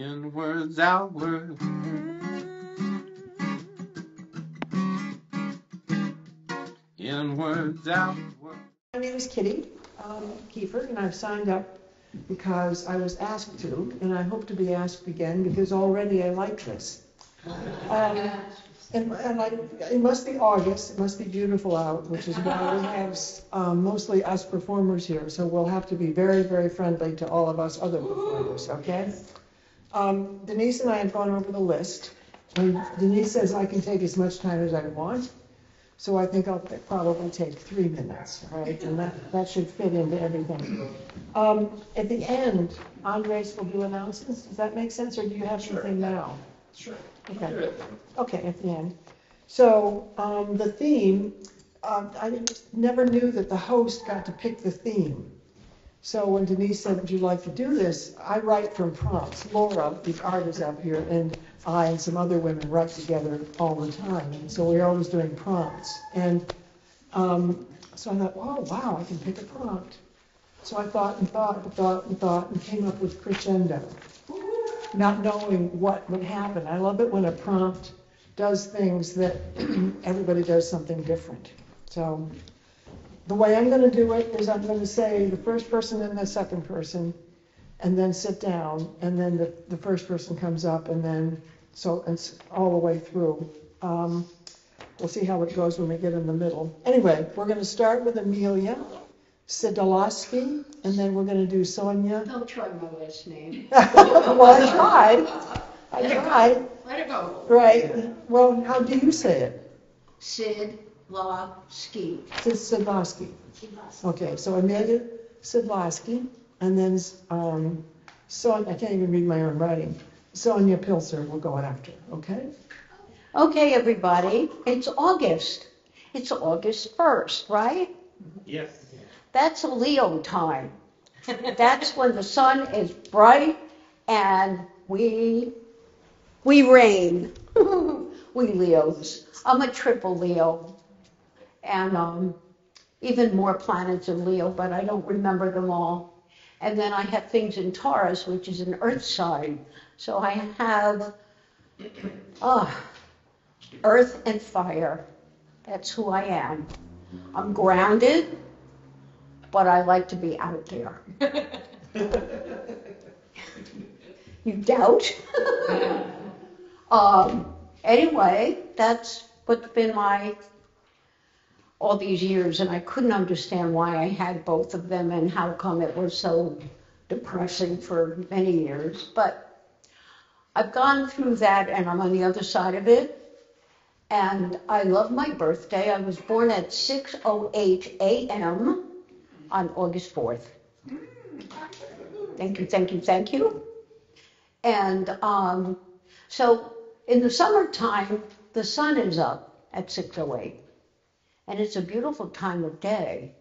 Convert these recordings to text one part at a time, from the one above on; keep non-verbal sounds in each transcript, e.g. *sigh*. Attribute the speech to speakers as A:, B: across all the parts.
A: Inwards, outward. Inwards, outward.
B: My name is Kitty um, Kiefer, and I've signed up because I was asked to, and I hope to be asked again because already I like this. Um, and, and I, it must be August, it must be beautiful out, which is why we have um, mostly us performers here. So we'll have to be very, very friendly to all of us other performers, okay? Um, Denise and I have gone over the list. And Denise says I can take as much time as I want. So I think I'll probably take three minutes, right? And that, that should fit into everything. Um, at the end, Andres will do announcements. Does that make sense, or do you have something now?
A: Sure.
B: Okay. Okay, at the end. So, um, the theme, uh, I never knew that the host got to pick the theme. So when Denise said, would you like to do this? I write from prompts. Laura, the artist up here, and I and some other women write together all the time. And so we're always doing prompts. And um, so I thought, oh, wow, I can pick a prompt. So I thought and thought and thought and thought and came up with crescendo, not knowing what would happen. I love it when a prompt does things that *clears throat* everybody does something different. So the way I'm going to do it is I'm going to say the first person and the second person, and then sit down, and then the, the first person comes up, and then so it's all the way through. Um, we'll see how it goes when we get in the middle. Anyway, we're going to start with Amelia Sidolowski, and then we're going to do Sonia.
C: Don't try my last name. *laughs*
B: well, I tried. I tried.
C: Let it go.
B: Right. Well, how do you say it?
C: Sid La Ski.
B: Sidlowski. Okay, so Amelia Sidlowski, and then um, Sonia, I can't even read my own writing. Sonia Pilser will go after, okay?
C: Okay, everybody, it's August. It's August 1st, right?
A: Yes.
C: That's a Leo time. That's when the sun is bright and we we reign. *laughs* we Leos. I'm a triple Leo. And um, even more planets in Leo, but I don't remember them all. And then I have things in Taurus, which is an earth sign. So I have uh, earth and fire. That's who I am. I'm grounded, but I like to be out there. *laughs* you doubt? *laughs* um, anyway, that's what's been my all these years, and I couldn't understand why I had both of them and how come it was so depressing for many years. But I've gone through that, and I'm on the other side of it. And I love my birthday. I was born at 6:08 a.m. on August 4th. Thank you, thank you, thank you. And um, so in the summertime, the sun is up at 6:08 and it's a beautiful time of day.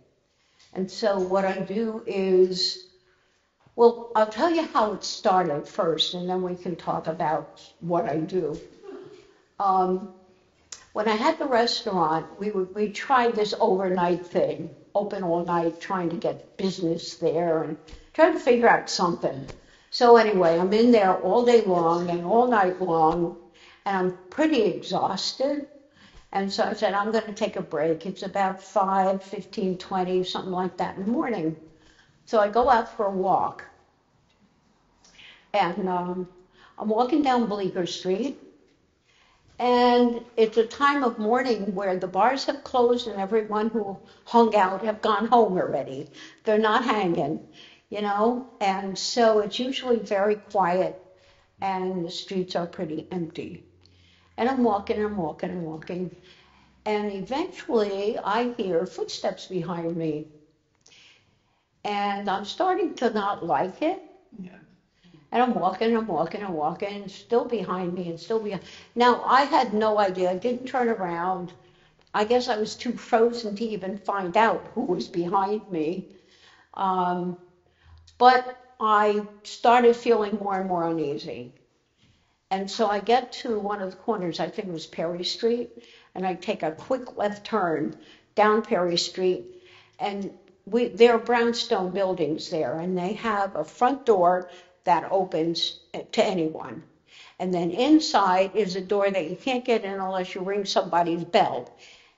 C: And so what I do is, well, I'll tell you how it started first, and then we can talk about what I do. Um, when I had the restaurant, we would, we tried this overnight thing, open all night, trying to get business there and trying to figure out something. So anyway, I'm in there all day long and all night long, and I'm pretty exhausted. And so I said, I'm going to take a break. It's about 5, 15, 20, something like that in the morning. So I go out for a walk. And um, I'm walking down Bleecker Street. And it's a time of morning where the bars have closed and everyone who hung out have gone home already. They're not hanging, you know? And so it's usually very quiet and the streets are pretty empty. And I'm walking, I'm walking, I'm walking. And eventually I hear footsteps behind me. And I'm starting to not like it.
A: Yeah.
C: And I'm walking, I'm walking, I'm walking, and still behind me and still behind. Now, I had no idea. I didn't turn around. I guess I was too frozen to even find out who was behind me. Um, but I started feeling more and more uneasy. And so I get to one of the corners, I think it was Perry Street, and I take a quick left turn down Perry Street. And we, there are brownstone buildings there, and they have a front door that opens to anyone. And then inside is a door that you can't get in unless you ring somebody's bell.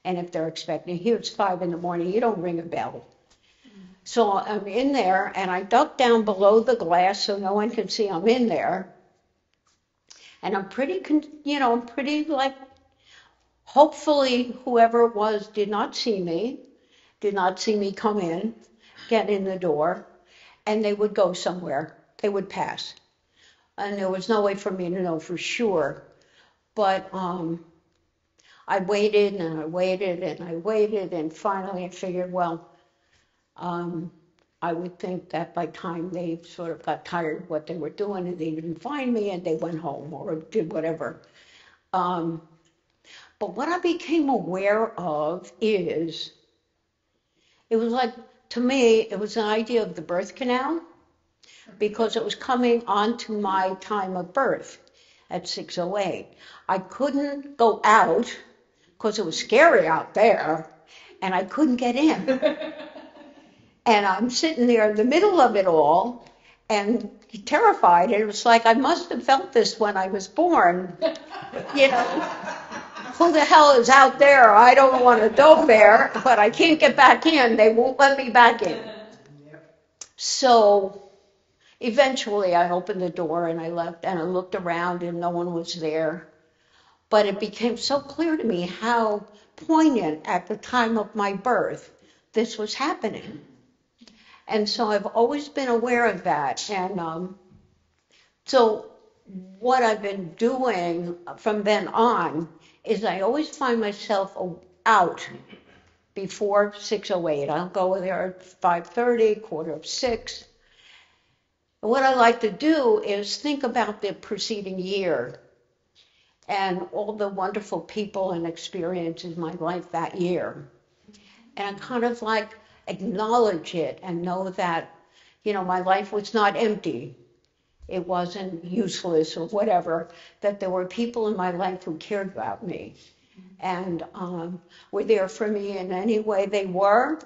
C: And if they're expecting, here it's five in the morning, you don't ring a bell. So I'm in there and I duck down below the glass so no one can see I'm in there. And I'm pretty, you know, I'm pretty like, hopefully whoever it was did not see me, did not see me come in, get in the door, and they would go somewhere. They would pass. And there was no way for me to know for sure. But um, I waited and I waited and I waited, and finally I figured, well, um, I would think that by time they sort of got tired of what they were doing and they didn't find me and they went home or did whatever. Um, but what I became aware of is it was like, to me, it was an idea of the birth canal because it was coming onto my time of birth at 608. I couldn't go out because it was scary out there and I couldn't get in. *laughs* And I'm sitting there in the middle of it all and terrified. And it was like I must have felt this when I was born. *laughs* You know, who the hell is out there? I don't want to go there, but I can't get back in. They won't let me back in. *laughs* So eventually I opened the door and I left and I looked around and no one was there. But it became so clear to me how poignant at the time of my birth this was happening. And so I've always been aware of that. And um, so what I've been doing from then on is I always find myself out before 6:08. I'll go there at 5:30, quarter of six. And what I like to do is think about the preceding year and all the wonderful people and experiences in my life that year. And kind of like acknowledge it and know that, you know, my life was not empty. It wasn't useless or whatever, that there were people in my life who cared about me and um, were there for me in any way they were.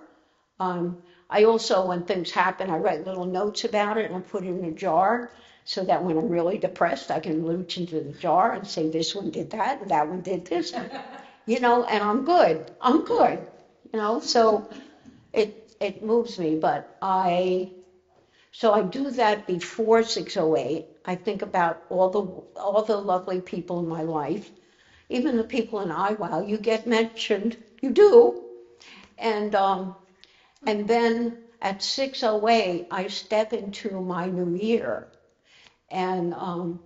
C: Um, I also, when things happen, I write little notes about it and I put it in a jar so that when I'm really depressed, I can reach into the jar and say, this one did that, and that one did this, *laughs* you know, and I'm good. I'm good, you know, so it, it moves me, but I, so I do that before 608. I think about all the, all the lovely people in my life, even the people in IWOW, you get mentioned, you do. And, um, and then at 608, I step into my new year. And um,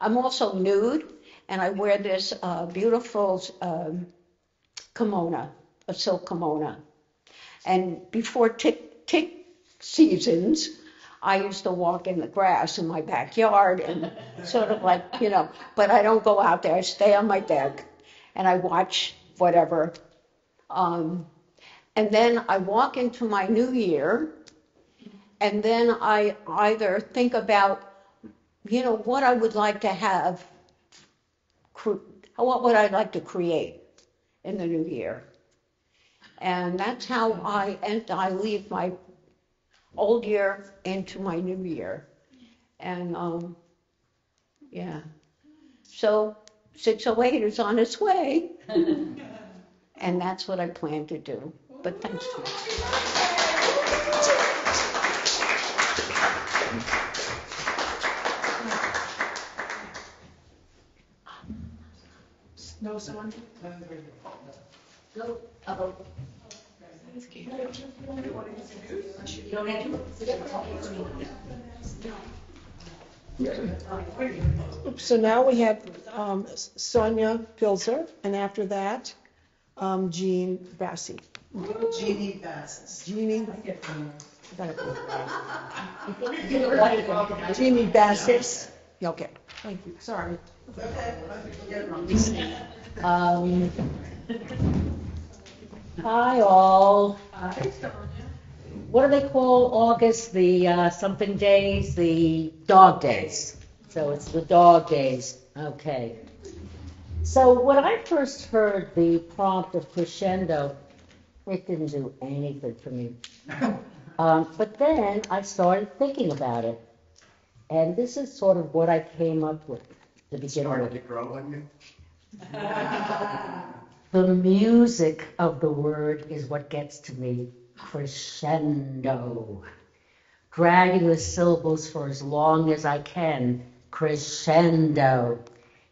C: I'm also nude, and I wear this uh, beautiful um, kimono, a silk kimono. And before tick, tick seasons, I used to walk in the grass in my backyard and sort of like, you know, but I don't go out there. I stay on my deck and I watch whatever. Um, and then I walk into my new year and then I either think about, you know, what I would like to have, what would I like to create in the new year. And that's how I and I leave my old year into my new year. And um, yeah. So 608 is on its way. *laughs* and that's what I plan to do. But thanks.
B: No, someone?
C: Go. Uh-oh.
B: So now we have um, Sonia Pilzer, and after that, um, Jean Bassi.
D: Jeannie Bassis.
B: Jeannie. Jeannie Bassis. Yeah, Okay, thank you, sorry.
E: Um, hi all. What do they call August? The uh, something days? The dog days. So it's the dog days. Okay. So when I first heard the prompt of crescendo, it didn't do anything for me. Um, but then I started thinking about it. And this is sort of what I came up with to begin
A: Started
E: with.
A: to grow on you? *laughs*
E: The music of the word is what gets to me. Crescendo. Dragging the syllables for as long as I can. Crescendo.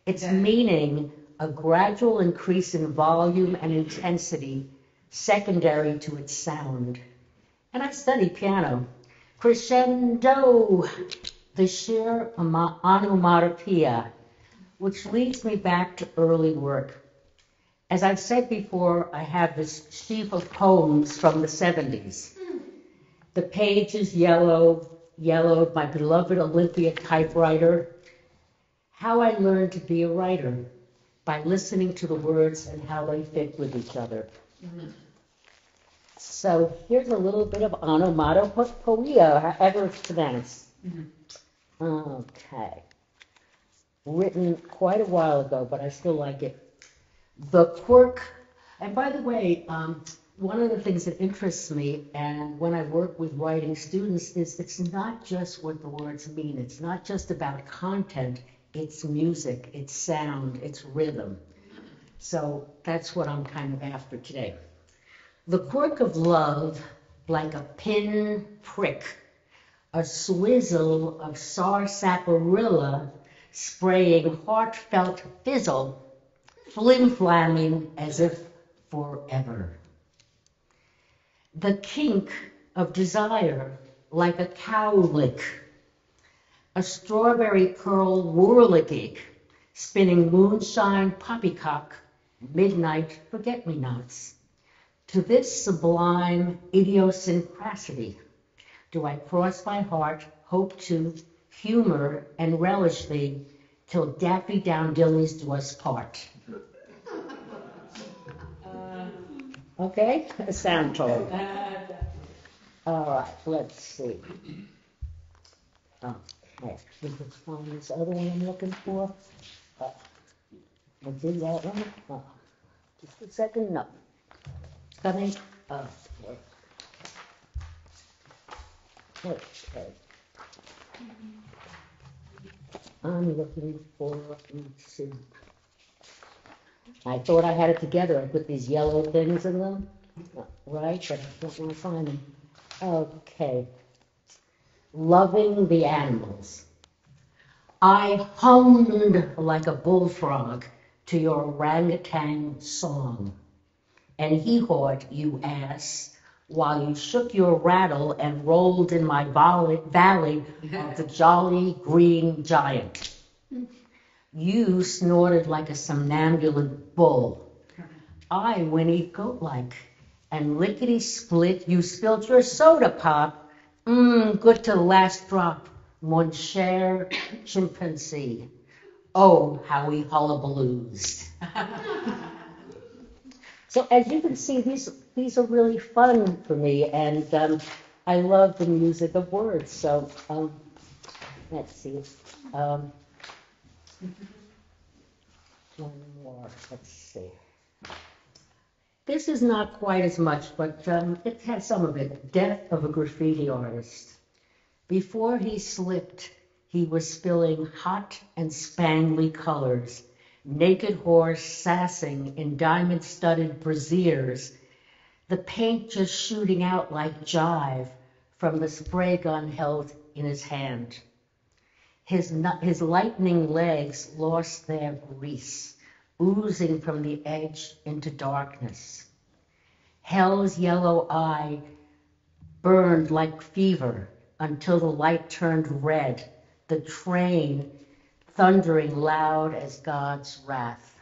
E: Its meaning, a gradual increase in volume and intensity secondary to its sound. And I study piano. Crescendo, the sheer oma- onomatopoeia, which leads me back to early work. As I've said before, I have this sheaf of poems from the 70s. The page is yellow, yellowed, my beloved Olympia typewriter. How I learned to be a writer by listening to the words and how they fit with each other. So here's a little bit of onomatopoeia, however it's pronounced. Okay. Written quite a while ago, but I still like it. The quirk, and by the way, um, one of the things that interests me, and when I work with writing students, is it's not just what the words mean. It's not just about content. It's music, it's sound, it's rhythm. So that's what I'm kind of after today. The quirk of love, like a pin prick, a swizzle of sarsaparilla spraying heartfelt fizzle, flim-flamming as if forever. The kink of desire, like a cowlick, a strawberry curl whirligig, spinning moonshine poppycock, midnight forget-me-nots. To this sublime idiosyncrasy do I cross my heart, hope to humor and relish thee till Daffy Down Dillies do us part. Okay, a sound told. All right, let's see. Okay, we can find this other one I'm looking for. Uh, I did that one. Uh, Just a second, no. Coming up. Okay. I'm looking for, let's see. I thought I had it together. I put these yellow things in them, right? But I don't want to find them. Okay. Loving the animals. I hummed like a bullfrog to your orangutan song, and he hawed you ass while you shook your rattle and rolled in my valley, valley of the jolly green giant. You snorted like a somnambulant bull. I whinnied goat-like, and lickety-split, you spilled your soda pop. Mmm, good to last drop, mon cher chimpanzee. Oh, how we hullabaloozed. *laughs* so as you can see, these these are really fun for me, and um, I love the music of words. So um, let's see. Um, one more. Let's see. This is not quite as much, but um, it has some of it. Death of a graffiti artist. Before he slipped, he was spilling hot and spangly colors, naked horse sassing in diamond studded brassieres, the paint just shooting out like jive from the spray gun held in his hand. His, his lightning legs lost their grease, oozing from the edge into darkness. Hell's yellow eye burned like fever until the light turned red, the train thundering loud as God's wrath.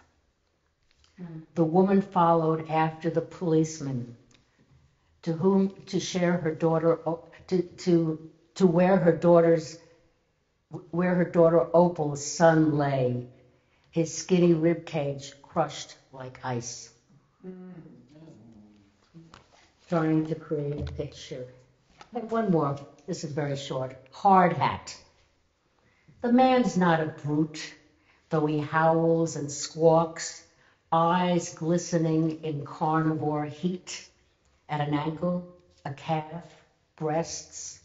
E: The woman followed after the policeman, to whom to share her daughter, to, to, to where her daughter's, where her daughter Opal's son lay, his skinny rib cage crushed like ice. Trying to create a picture. And one more. This is very short. Hard hat. The man's not a brute, though he howls and squawks, eyes glistening in carnivore heat, at an ankle, a calf, breasts.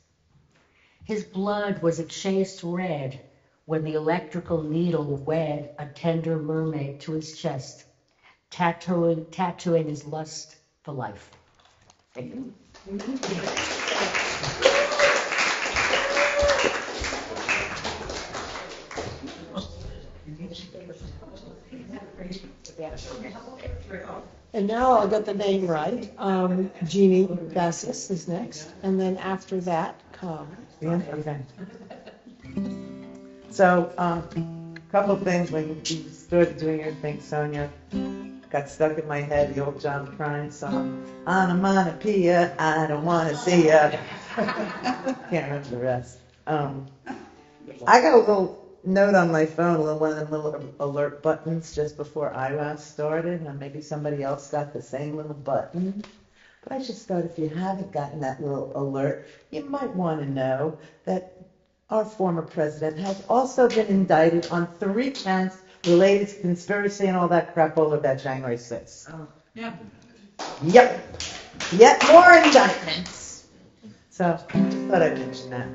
E: His blood was a chaste red when the electrical needle wed a tender mermaid to his chest, tattooing, tattooing his lust for life. Thank you.
B: And now I'll get the name right. Um, Jeannie Bassis is next, and then after that comes.
F: So, um, a couple of things when you started doing your thing, Sonia, got stuck in my head, the old John Prine song, Onomatopoeia, I don't wanna see ya. *laughs* Can't remember the rest. Um, I got a little note on my phone, one of them little alert buttons just before IRAS started, and maybe somebody else got the same little button. But I just thought if you haven't gotten that little alert, you might want to know that our former president has also been indicted on three counts related to conspiracy and all that crap over that January 6th.
D: Oh, yeah.
F: Yep. Yet more indictments. So, I thought I'd mention that.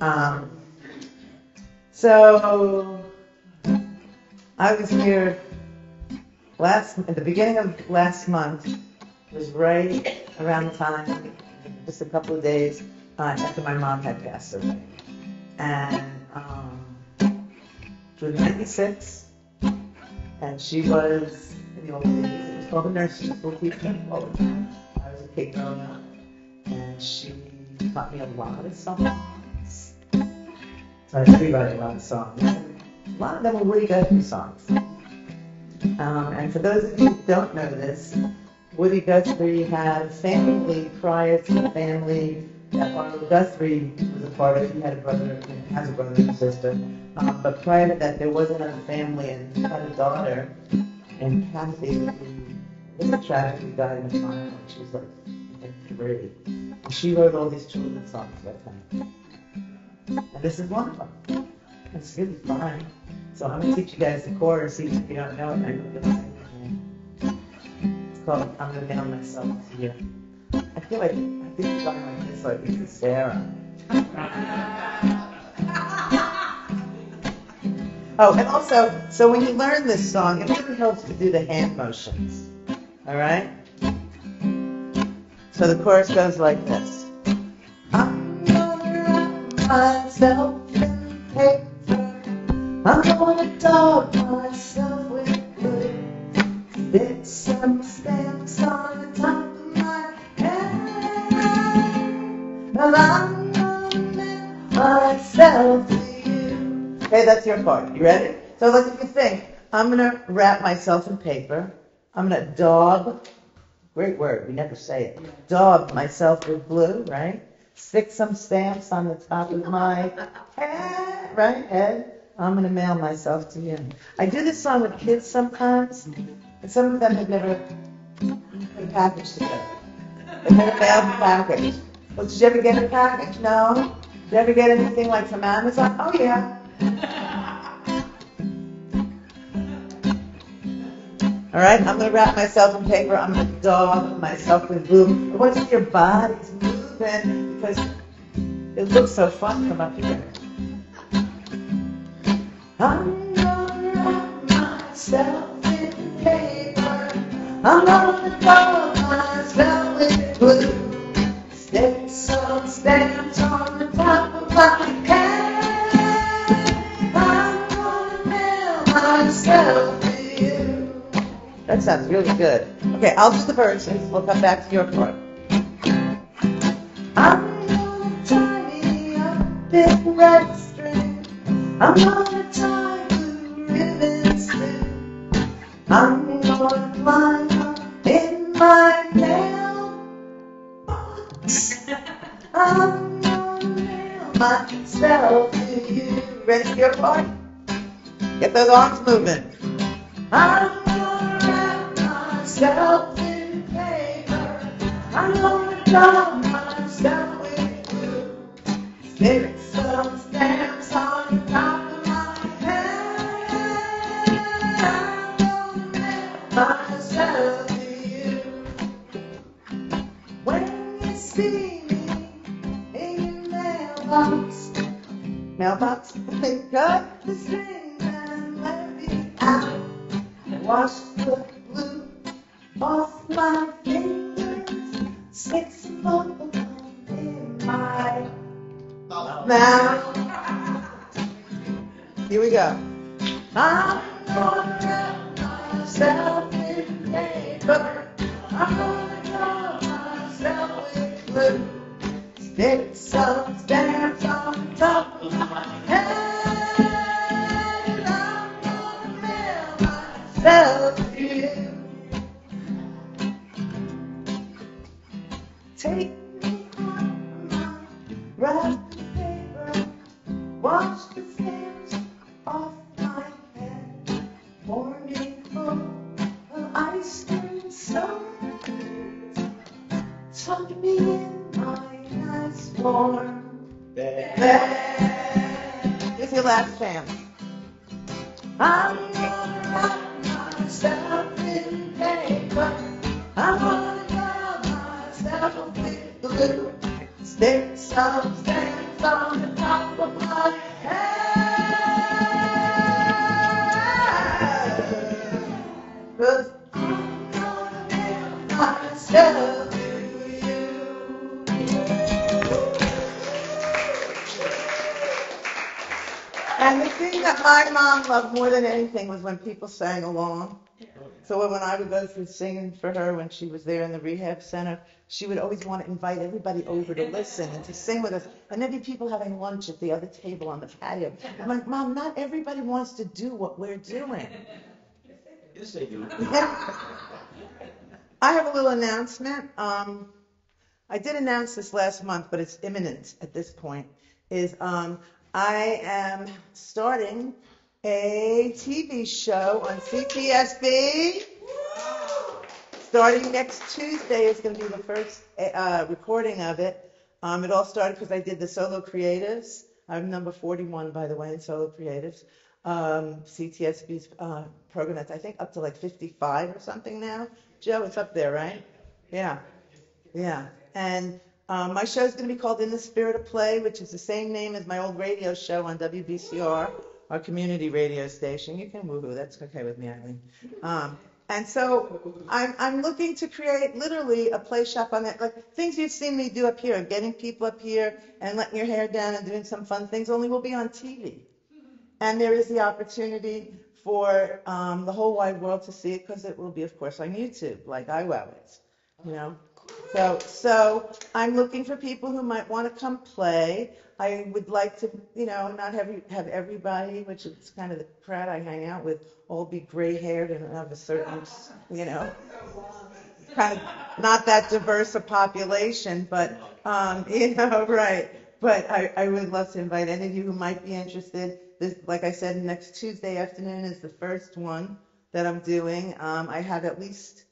F: Um, so, I was here last, at the beginning of last month, it was right around the time, just a couple of days uh, after my mom had passed away. And um, she was 96, and she was, in the old days, it was called a nursery school teacher all the time. I was a kid growing up, and she taught me a lot of songs. So I rewrite a lot of songs. A lot of them were Woody Guthrie songs. Um, and for those of you who don't know this, Woody Guthrie had family prior to the family that Arlo Guthrie was a part of. He had a brother, and has a brother and sister. Um, but prior to that, there was another family, and he had a daughter, and Kathy, who was a tragedy, died in a fire when she was like three. She wrote all these children's songs that time. This is one of them. It's really fun. So I'm gonna teach you guys the chorus, even if you don't know it. I know the same. It's called I'm gonna mail myself to you. I feel like I think it's on like this, like it's Sarah. *laughs* Oh, and also, so when you learn this song, it really helps to do the hand motions. All right? So the chorus goes like this. I'm wrap myself in paper. I'm gonna dog myself with glue. Stick some stamps on the top of my head. And I'm gonna myself to you. Okay, that's your part. You ready? So look if you think. I'm gonna wrap myself in paper. I'm gonna daub. Great word. We never say it. Daub myself with glue, right? Stick some stamps on the top of my head, right? Head. I'm gonna mail myself to you. I do this song with kids sometimes, and some of them have never been packaged together. They've never mailed a package. Well, did you ever get a package? No. Did you ever get anything like from Amazon? Oh yeah. All right, I'm gonna wrap myself in paper. I'm gonna daub myself with glue. See your moving because it looks so fun from up here. I'm gonna wrap myself in paper. I'm gonna daub myself with glue. Stick some stamps on the top of my head. I'm gonna mail myself to you. That sounds really good. Okay, I'll do the verses. We'll come back to your part. I'm gonna tie me up big red string. I'm gonna tie blue ribbons too. I'm gonna climb up in my mailbox. I'm gonna mail myself to you. Ready your part? Get those arms moving. I'm gonna wrap myself in paper. I'm gonna glue. Stick some stamps on the top of my head. I'm gonna to you. When you see me in your box, pick up the strings and let me out. Wash the blue off my fingers, stick some bubble in my mouth. Here we go. People sang along. So when I would go through singing for her when she was there in the rehab center, she would always want to invite everybody over to listen and to sing with us. And there'd be people having lunch at the other table on the patio. I'm like, Mom, not everybody wants to do what we're doing.
A: Yes, they do. *laughs*
F: I have a little announcement. Um, I did announce this last month, but it's imminent at this point. Is um, I am starting a TV show on CTSB. Starting next Tuesday is going to be the first uh, recording of it. Um, it all started because I did the Solo Creatives. I'm number 41, by the way, in Solo Creatives. Um, CTSB's uh, program that's, I think, up to like 55 or something now. Joe, it's up there, right? Yeah. Yeah. And um, my show is going to be called In the Spirit of Play, which is the same name as my old radio show on WBCR, our community radio station. You can woohoo, that's okay with me, Eileen. Um, and so I'm, I'm looking to create literally a play shop on that, like things you've seen me do up here, getting people up here and letting your hair down and doing some fun things, only we'll be on TV. And there is the opportunity for um, the whole wide world to see it because it will be, of course, on YouTube, like I iWow is. You know, so so I'm looking for people who might want to come play. I would like to, you know, not have have everybody, which is kind of the crowd I hang out with, all be gray-haired and of a certain, you know, kind of not that diverse a population, but um, *laughs* you know, right. But I, I would love to invite any of you who might be interested. This, like I said, next Tuesday afternoon is the first one that I'm doing. Um, I have at least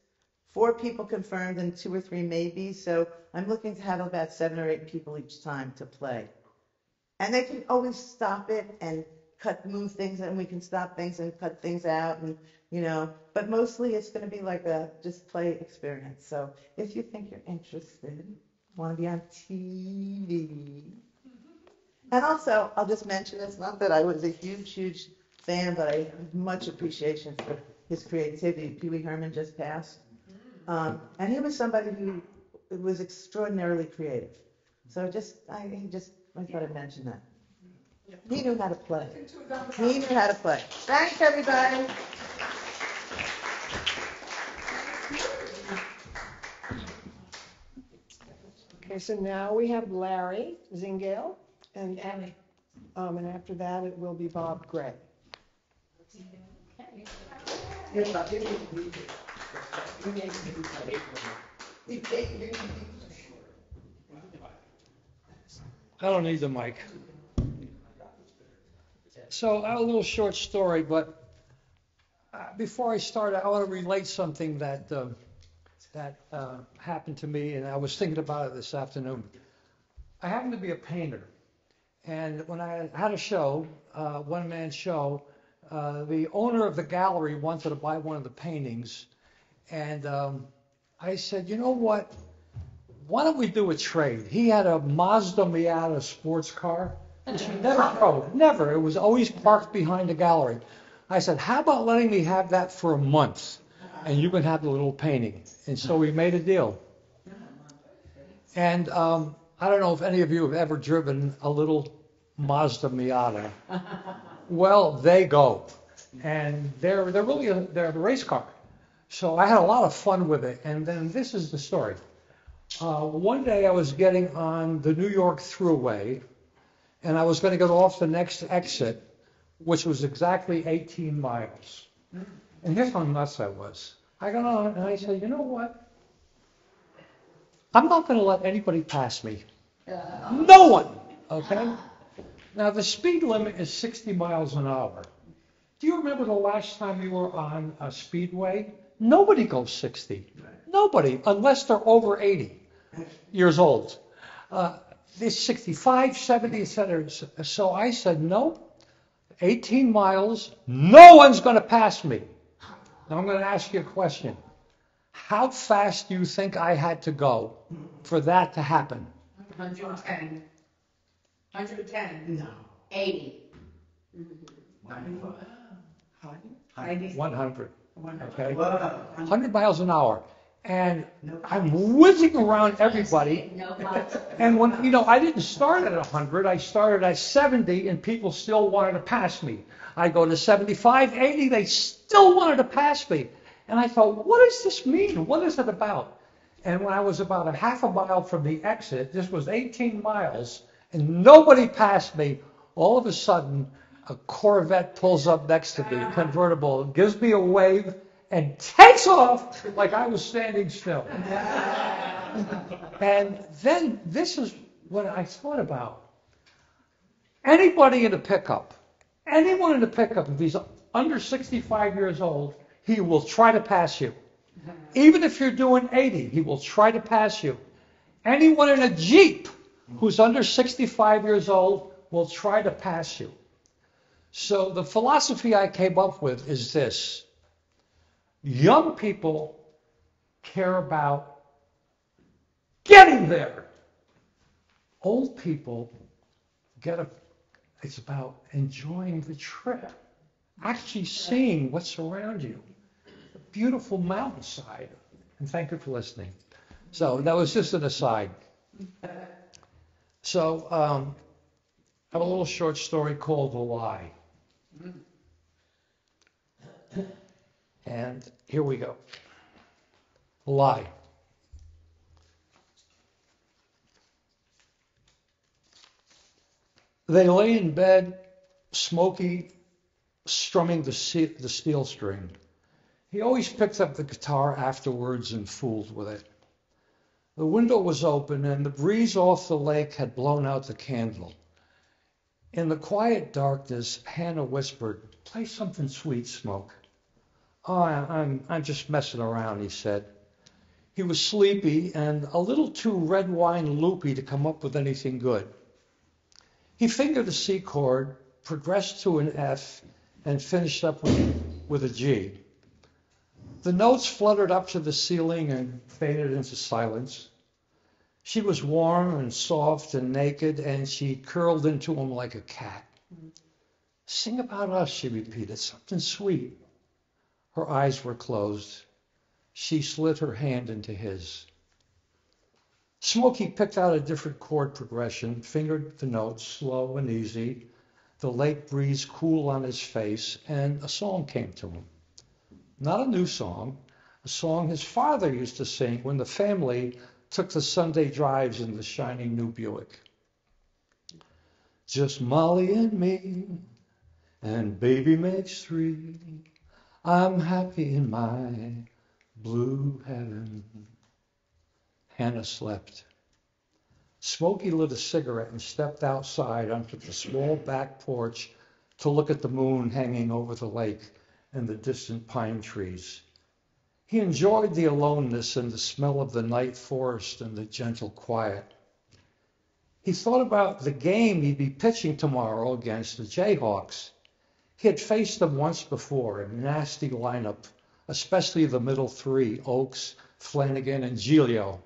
F: four people confirmed and two or three maybe. So I'm looking to have about seven or eight people each time to play. And they can always stop it and cut, move things, and we can stop things and cut things out, and you know. But mostly it's going to be like a just play experience. So if you think you're interested, want to be on TV. And also, I'll just mention it's not that I was a huge, huge fan, but I have much appreciation for his creativity. Pee Wee Herman just passed. Um, and he was somebody who was extraordinarily creative. So just, I, he just, I thought I'd mention that. He knew how to play. He knew how to play. Thanks, everybody.
B: Okay, so now we have Larry Zingale, and, um, and after that, it will be Bob Gray.
G: I don't need the mic. So a little short story, but uh, before I start, I want to relate something that uh, that uh, happened to me, and I was thinking about it this afternoon. I happen to be a painter, and when I had a show, uh, one man show, uh, the owner of the gallery wanted to buy one of the paintings, and um, I said, you know what? why don't we do a trade? He had a Mazda Miata sports car, And she never *laughs* drove, never. It was always parked behind the gallery. I said, how about letting me have that for a month? And you can have the little painting. And so we made a deal. And um, I don't know if any of you have ever driven a little Mazda Miata. *laughs* Well, they go. And they're, they're really a, they're a race car. So I had a lot of fun with it. And then this is the story. Uh, one day I was getting on the New York Thruway, and I was going to get off the next exit, which was exactly 18 miles. And here's how nuts I was. I got on and I said, you know what? I'm not going to let anybody pass me. No one. Okay? Now, the speed limit is 60 miles an hour. Do you remember the last time you were on a speedway? Nobody goes 60. Nobody, unless they're over 80 years old. Uh, it's 65, 70, etc. So I said, no, 18 miles, no one's going to pass me. Now I'm going to ask you a question. How fast do you think I had to go for that to happen?
D: 110. 110.
B: No.
D: 80. 95.
G: 100. Okay? 100 miles an hour. And I'm whizzing around everybody.
E: No.
G: And when, you know, I didn't start at 100, I started at 70 and people still wanted to pass me. I go to 75, 80, they still wanted to pass me. And I thought, what does this mean? What is it about? And when I was about a half a mile from the exit, this was 18 miles, and nobody passed me, all of a sudden, a Corvette pulls up next to me, convertible, gives me a wave, and takes off like I was standing still. And then this is what I thought about. Anybody in a pickup, anyone in a pickup, if he's under 65 years old, he will try to pass you. Even if you're doing 80, he will try to pass you. Anyone in a Jeep who's under 65 years old will try to pass you. So the philosophy I came up with is this. Young people care about getting there. Old people get a, it's about enjoying the trip, actually seeing what's around you. The beautiful mountainside. And thank you for listening. So that was just an aside. So um, I have a little short story called The Lie. Mm-hmm. And here we go. Lie. They lay in bed, Smoky strumming the, the steel string. He always picked up the guitar afterwards and fooled with it. The window was open and the breeze off the lake had blown out the candle. In the quiet darkness, Hannah whispered, Play something sweet, Smoke. Oh, I'm, I'm just messing around, he said. He was sleepy and a little too red wine loopy to come up with anything good. He fingered a C chord, progressed to an F, and finished up with, with a G. The notes fluttered up to the ceiling and faded into silence. She was warm and soft and naked, and she curled into him like a cat. Sing about us, she repeated, something sweet. Her eyes were closed. She slid her hand into his. Smoky picked out a different chord progression, fingered the notes slow and easy, the lake breeze cool on his face, and a song came to him. Not a new song, a song his father used to sing when the family took the Sunday drives in the shiny new Buick. Just Molly and me, and baby makes three. I'm happy in my blue heaven. Hannah slept. Smoky lit a cigarette and stepped outside onto the small back porch to look at the moon hanging over the lake and the distant pine trees. He enjoyed the aloneness and the smell of the night forest and the gentle quiet. He thought about the game he'd be pitching tomorrow against the Jayhawks. He had faced them once before, a nasty lineup, especially the middle three, Oakes, Flanagan, and Giglio.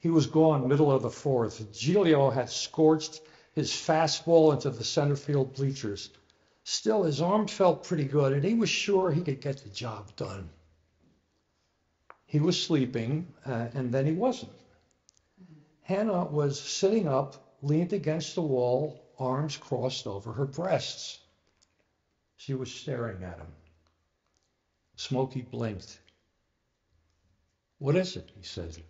G: He was gone middle of the fourth. Giglio had scorched his fastball into the center field bleachers. Still, his arm felt pretty good, and he was sure he could get the job done. He was sleeping, uh, and then he wasn't. Hannah was sitting up, leaned against the wall, arms crossed over her breasts. She was staring at him. Smoky blinked. What is it? he said.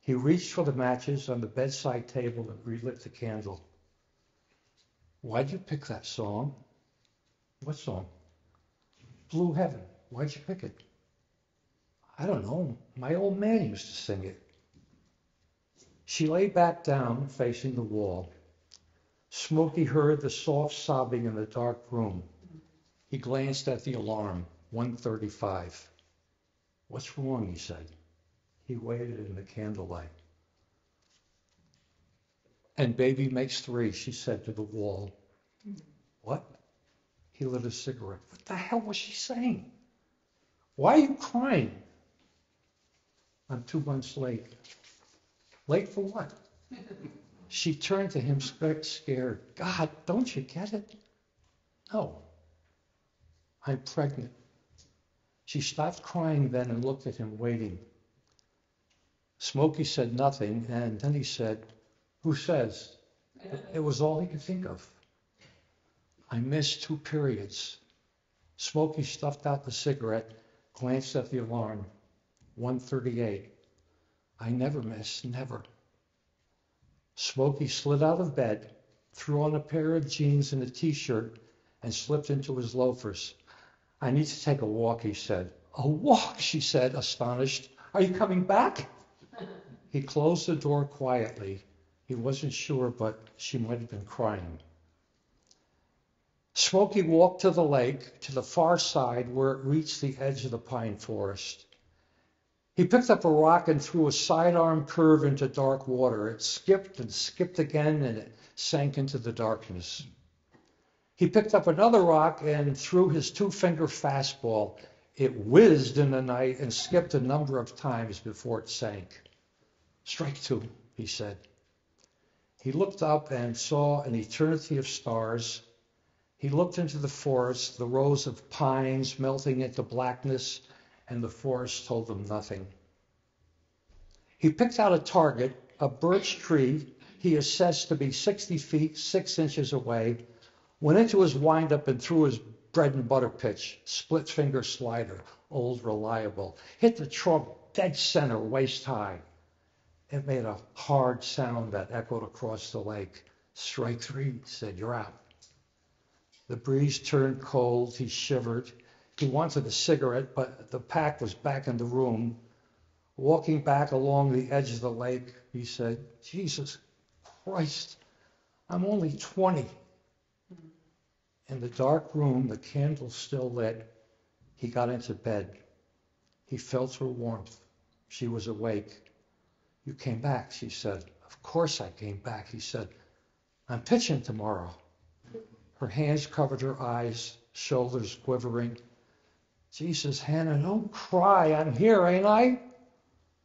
G: He reached for the matches on the bedside table and relit the candle. Why'd you pick that song? What song? Blue Heaven. Why'd you pick it? I don't know. My old man used to sing it. She lay back down, facing the wall. Smoky heard the soft sobbing in the dark room. He glanced at the alarm, 135. What's wrong? he said. He waited in the candlelight. And baby makes three, she said to the wall. What? He lit a cigarette. What the hell was she saying? Why are you crying? I'm two months late. Late for what? She turned to him scared. God, don't you get it? No. I'm pregnant. She stopped crying then and looked at him, waiting. Smokey said nothing, and then he said, Who says? It was all he could think of. I missed two periods. Smokey stuffed out the cigarette, glanced at the alarm. 138. I never miss, never. Smokey slid out of bed, threw on a pair of jeans and a t-shirt, and slipped into his loafers. I need to take a walk, he said. A walk, she said, astonished. Are you coming back? He closed the door quietly. He wasn't sure, but she might have been crying. Smokey walked to the lake, to the far side where it reached the edge of the pine forest. He picked up a rock and threw a sidearm curve into dark water. It skipped and skipped again, and it sank into the darkness. He picked up another rock and threw his two finger fastball. It whizzed in the night and skipped a number of times before it sank. Strike two, he said. He looked up and saw an eternity of stars. He looked into the forest, the rows of pines melting into blackness, and the forest told him nothing. He picked out a target, a birch tree he assessed to be 60 feet, 6 inches away, went into his windup and threw his bread and butter pitch, split finger slider, old reliable, hit the trunk dead center, waist high. It made a hard sound that echoed across the lake. Strike three, said, you're out. The breeze turned cold. He shivered. He wanted a cigarette, but the pack was back in the room. Walking back along the edge of the lake, he said, Jesus Christ, I'm only 20. In the dark room, the candle still lit, he got into bed. He felt her warmth. She was awake. You came back, she said. Of course I came back, he said. I'm pitching tomorrow. Her hands covered her eyes, shoulders quivering. Jesus, Hannah, don't cry. I'm here, ain't I?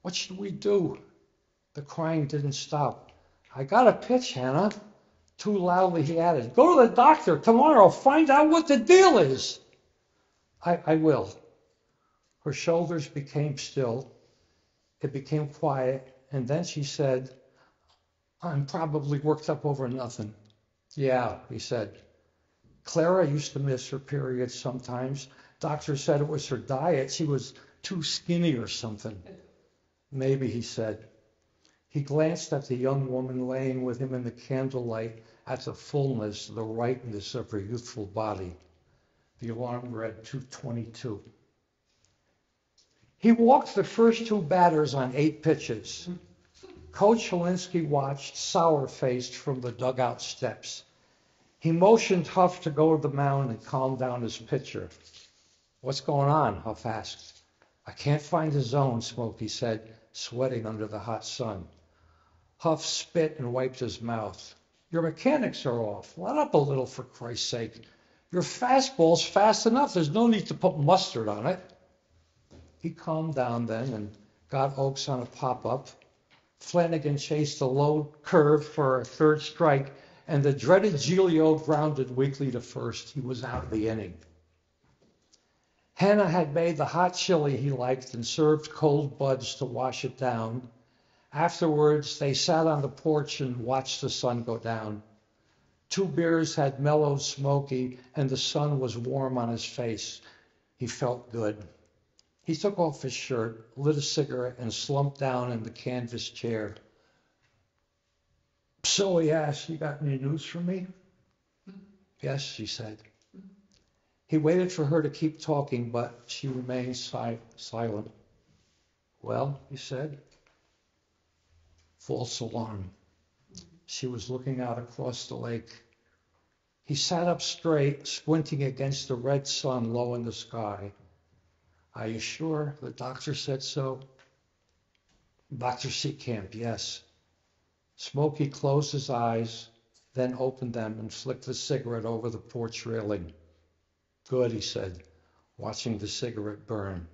G: What should we do? The crying didn't stop. I got to pitch, Hannah. Too loudly he added, Go to the doctor tomorrow. Find out what the deal is. I, I will. Her shoulders became still. It became quiet. And then she said, I'm probably worked up over nothing. Yeah, he said. Clara used to miss her periods sometimes. Doctor said it was her diet. She was too skinny or something. Maybe, he said. He glanced at the young woman laying with him in the candlelight at the fullness, the rightness of her youthful body. The alarm read 222. He walked the first two batters on eight pitches. Coach Hilinski watched sour-faced from the dugout steps. He motioned Huff to go to the mound and calm down his pitcher. What's going on? Huff asked. I can't find the zone, Smokey said, sweating under the hot sun. Huff spit and wiped his mouth. Your mechanics are off. Let up a little, for Christ's sake. Your fastball's fast enough. There's no need to put mustard on it. He calmed down then and got Oaks on a pop up. Flanagan chased a low curve for a third strike, and the dreaded Giglio grounded weakly to first. He was out of the inning. Hannah had made the hot chili he liked and served cold buds to wash it down. Afterwards, they sat on the porch and watched the sun go down. Two beers had mellowed smoky, and the sun was warm on his face. He felt good. He took off his shirt, lit a cigarette, and slumped down in the canvas chair. So he asked, You got any news for me? Yes, she said. He waited for her to keep talking, but she remained si- silent. Well, he said. False alarm. She was looking out across the lake. He sat up straight, squinting against the red sun low in the sky. Are you sure? The doctor said so. Dr. Seacamp, yes. Smoky closed his eyes, then opened them and flicked the cigarette over the porch railing. Good, he said, watching the cigarette burn.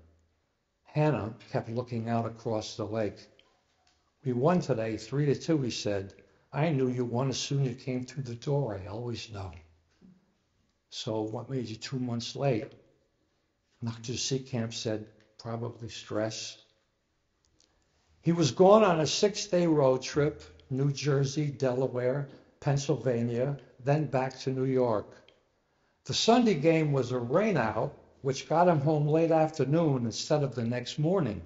G: Hannah kept looking out across the lake. We won today, three to two, he said. I knew you won as soon as you came through the door. I always know. So what made you two months late? Dr. Seacamp said, probably stress. He was gone on a six day road trip, New Jersey, Delaware, Pennsylvania, then back to New York. The Sunday game was a rainout, which got him home late afternoon instead of the next morning.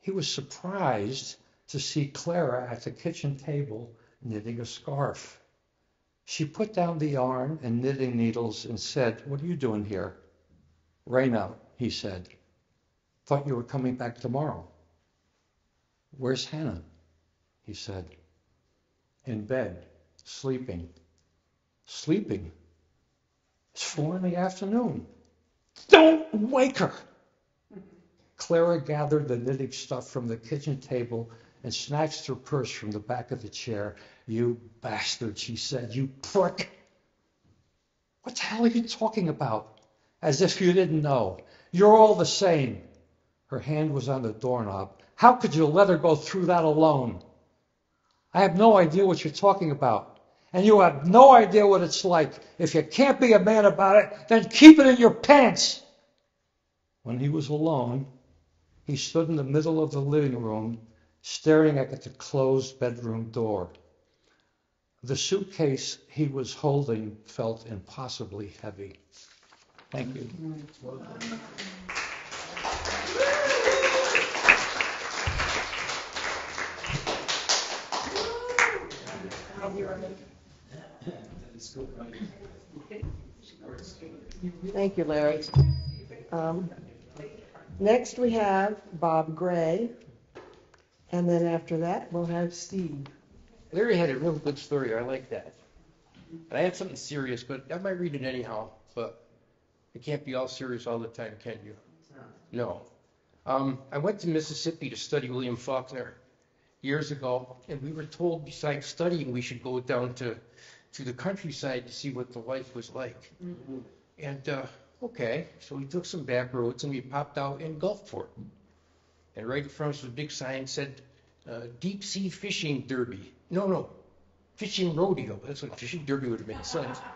G: He was surprised to see Clara at the kitchen table knitting a scarf. She put down the yarn and knitting needles and said, What are you doing here? Rain out, he said. Thought you were coming back tomorrow. Where's Hannah? He said. In bed, sleeping. Sleeping? It's four in the afternoon. Don't wake her! Clara gathered the knitting stuff from the kitchen table and snatched her purse from the back of the chair. You bastard, she said. You prick. What the hell are you talking about? As if you didn't know. You're all the same. Her hand was on the doorknob. How could you let her go through that alone? I have no idea what you're talking about. And you have no idea what it's like. If you can't be a man about it, then keep it in your pants. When he was alone, he stood in the middle of the living room, staring at the closed bedroom door. The suitcase he was holding felt impossibly heavy. Thank you.
B: Thank you, Larry. Um, Next, we have Bob Gray, and then after that, we'll have Steve.
H: Larry had a real good story. I like that. I had something serious, but I might read it anyhow. But it can't be all serious all the time, can you? No. Um, I went to Mississippi to study William Faulkner years ago, and we were told besides studying, we should go down to to the countryside to see what the life was like. And uh, okay, so we took some back roads and we popped out in Gulfport. And right in front of us was a big sign said uh, deep sea fishing derby. No, no, fishing rodeo. That's what fishing derby would have been. So a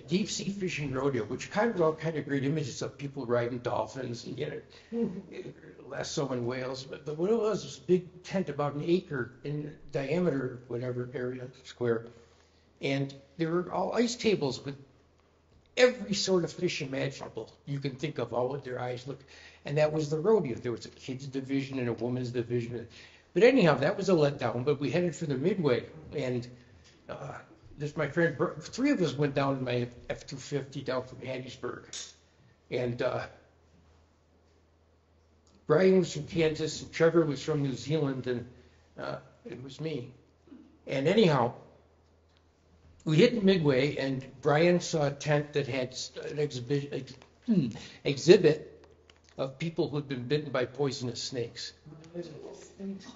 H: deep sea fishing rodeo, which kind of all kind of great images of people riding dolphins and you know, lassoing whales. But, but what it was was a big tent about an acre in diameter, whatever area square, and there were all ice tables with every sort of fish imaginable you can think of, all with their eyes look. And that was the rodeo. There was a kids division and a women's division. But anyhow, that was a letdown. But we headed for the midway, and uh, this my friend. Three of us went down in my F-250 down from Hattiesburg, and uh, Brian was from Kansas, and Trevor was from New Zealand, and uh, it was me. And anyhow, we hit Midway, and Brian saw a tent that had an exhibi- ex- hmm, exhibit of people who'd been bitten by poisonous snakes.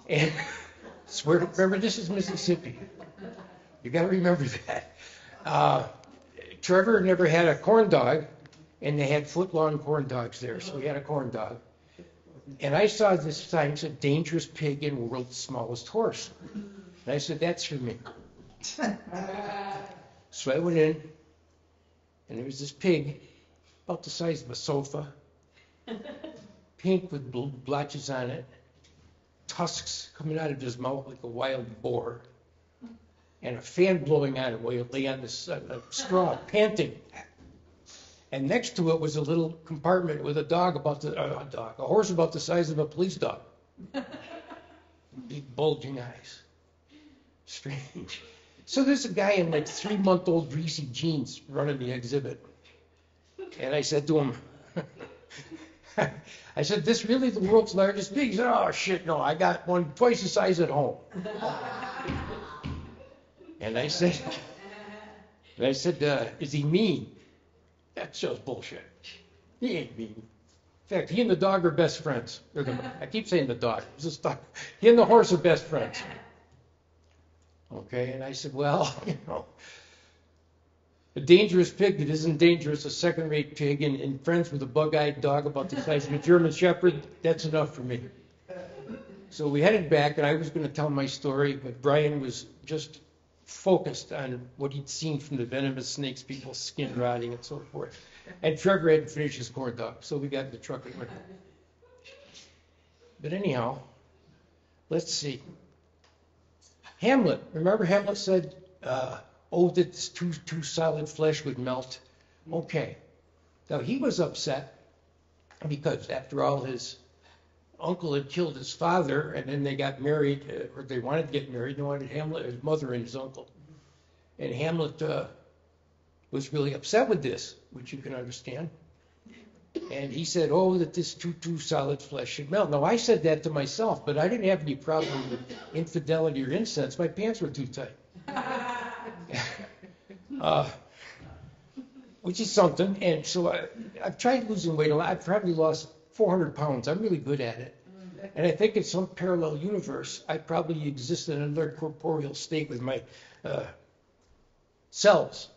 H: And *laughs* swear to remember, this is Mississippi. You got to remember *laughs* that. Uh, Trevor never had a corn dog, and they had foot-long corn dogs there, so he had a corn dog. And I saw this sign, said dangerous pig and world's smallest horse. And I said, that's for me. *laughs* So I went in, and there was this pig, about the size of a sofa, *laughs* pink with bl- blotches on it, tusks coming out of his mouth like a wild boar, and a fan blowing on it while it lay on uh, straw, panting. And next to it was a little compartment with a dog about the, uh, a dog, a horse about the size of a police dog. *laughs* Big bulging eyes. Strange. So there's a guy in like three month old greasy jeans running the exhibit. And I said to him, *laughs* I said, this really the world's largest pig? He said, oh shit, no, I got one twice the size at home. *laughs* And I said, and I said, uh, is he mean? That shows bullshit. He ain't mean. In fact, he and the dog are best friends. The- I keep saying the dog. It's just dog. He and the horse are best friends. Okay, and I said, well, *laughs* you know, a dangerous pig that isn't dangerous, a second-rate pig, and, and friends with a bug-eyed dog about the size of a German Shepherd, that's enough for me. So we headed back, and I was going to tell my story, but Brian was just focused on what he'd seen from the venomous snakes, people's skin rotting, and so forth. And Trevor hadn't finished his corn dog, so we got in the truck and went. But anyhow, let's see. Hamlet, remember Hamlet said, uh, "Oh, that this too too solid flesh would melt." Okay, now he was upset because after all, his uncle had killed his father, and then they got married, or they wanted to get married. They wanted Hamlet, his mother, and his uncle. And Hamlet uh, was really upset with this, which you can understand. And he said, "Oh, that this too too solid flesh should melt." Now I said that to myself, but I didn't have any problem with infidelity or incense. My pants were too tight. *laughs* uh, which is something. And so I, I've tried losing weight a lot. I've probably lost 400 pounds. I'm really good at it. And I think in some parallel universe, I probably exist in another corporeal state with my uh, cells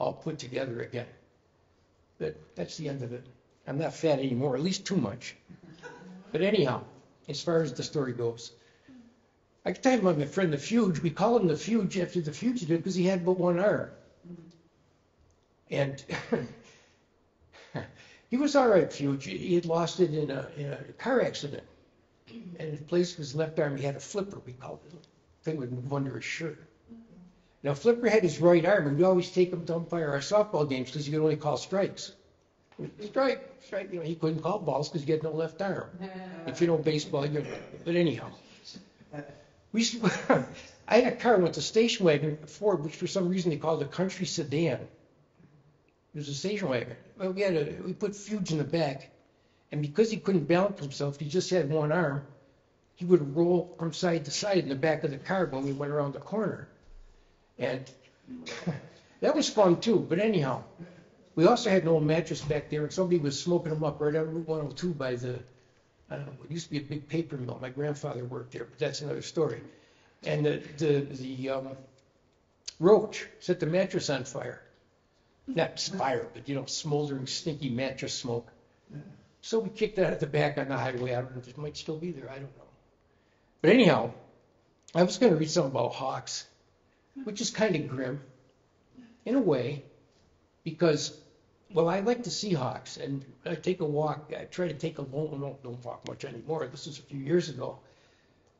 H: all put together again. But that's the end of it. I'm not fat anymore, at least too much. But anyhow, as far as the story goes, I can tell you about my friend the Fuge. We call him the Fuge after the fugitive because he had but one arm. And *laughs* he was all right. He had lost it in a, in a car accident. And his place his left arm. He had a flipper, we called it. Thing would move under his shirt. Now, Flipper had his right arm, and we always take him to umpire our softball games because he could only call strikes. Strike, strike. You know, he couldn't call balls because he had no left arm. If you know baseball, you're. But anyhow, we. *laughs* I had a car went to station wagon Ford, which for some reason they called a country sedan. Was a station wagon. Well, we had a we put Fuge in the back, and because he couldn't balance himself, he just had one arm. He would roll from side to side in the back of the car when we went around the corner, and *coughs* that was fun too. But anyhow, we also had an old mattress back there, and somebody was smoking them up right on Route 102 by the, I don't know, it used to be a big paper mill. My grandfather worked there, but that's another story. And the the the um, roach set the mattress on fire. Not fire, but you know, smoldering, stinky mattress smoke. So we kicked that at the back on the highway. I don't know if it might still be there. I don't know. But anyhow, I was going to read something about hawks, which is kind of grim, in a way, because well, I like to see hawks, and I take a walk. I try to take a long, no, don't walk much anymore. This is a few years ago,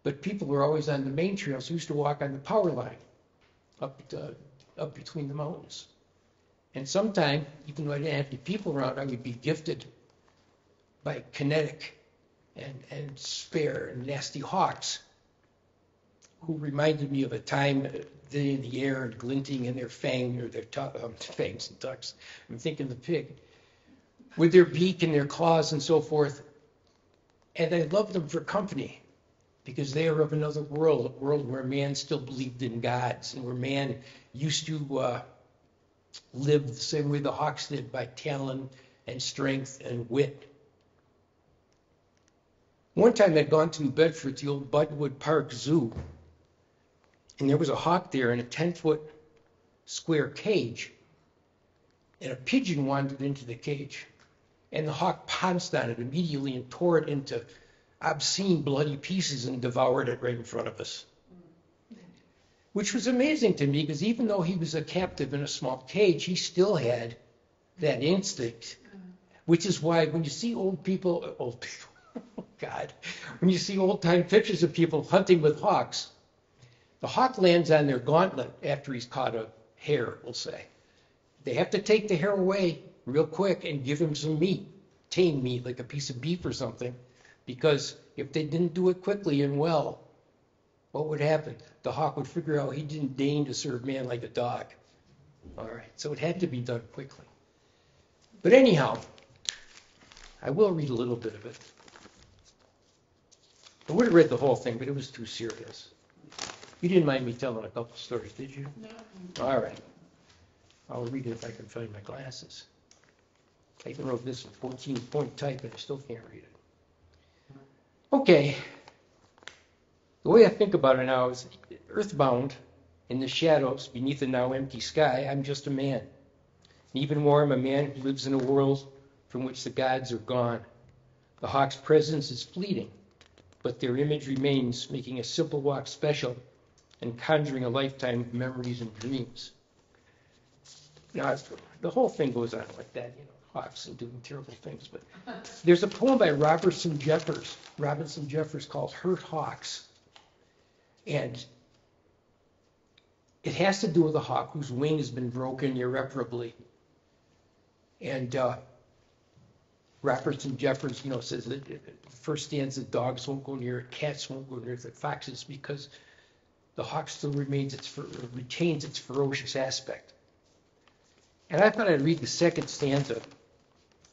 H: but people were always on the main trails. who used to walk on the power line, up to, up between the mountains. And sometime, even though I didn't have any people around, I would be gifted by kinetic and, and spare and nasty hawks who reminded me of a time uh, they in the air and glinting in their fang or their tu- um, *laughs* fangs and tucks. I'm thinking the pig with their beak and their claws and so forth. And I loved them for company because they are of another world, a world where man still believed in gods and where man used to uh, live the same way the hawks did by talent and strength and wit. One time I'd gone to New Bedford, the old Buttonwood Park Zoo, and there was a hawk there in a 10 foot square cage. And a pigeon wandered into the cage. And the hawk pounced on it immediately and tore it into obscene bloody pieces and devoured it right in front of us. Which was amazing to me because even though he was a captive in a small cage, he still had that instinct. Which is why when you see old people, old people, *laughs* God, when you see old time pictures of people hunting with hawks, the hawk lands on their gauntlet after he's caught a hare, we'll say. They have to take the hare away real quick and give him some meat, tame meat, like a piece of beef or something, because if they didn't do it quickly and well, what would happen? The hawk would figure out he didn't deign to serve man like a dog. All right, so it had to be done quickly. But anyhow, I will read a little bit of it. I would have read the whole thing, but it was too serious. You didn't mind me telling a couple stories, did you? No. All right. I'll read it if I can find my glasses. I even wrote this in 14 point type and I still can't read it. Okay. The way I think about it now is earthbound in the shadows beneath the now empty sky, I'm just a man. And even more, I'm a man who lives in a world from which the gods are gone. The hawk's presence is fleeting, but their image remains, making a simple walk special and conjuring a lifetime of memories and dreams. Now, the whole thing goes on like that, you know, hawks and doing terrible things. But there's a poem by Robertson Jeffers, Robinson Jeffers called Hurt Hawks. And it has to do with a hawk whose wing has been broken irreparably. And uh, Robertson Jeffers, you know, says that the first stanza, dogs won't go near it, cats won't go near it, foxes, because the hawk still remains its, retains its ferocious aspect. And I thought I'd read the second stanza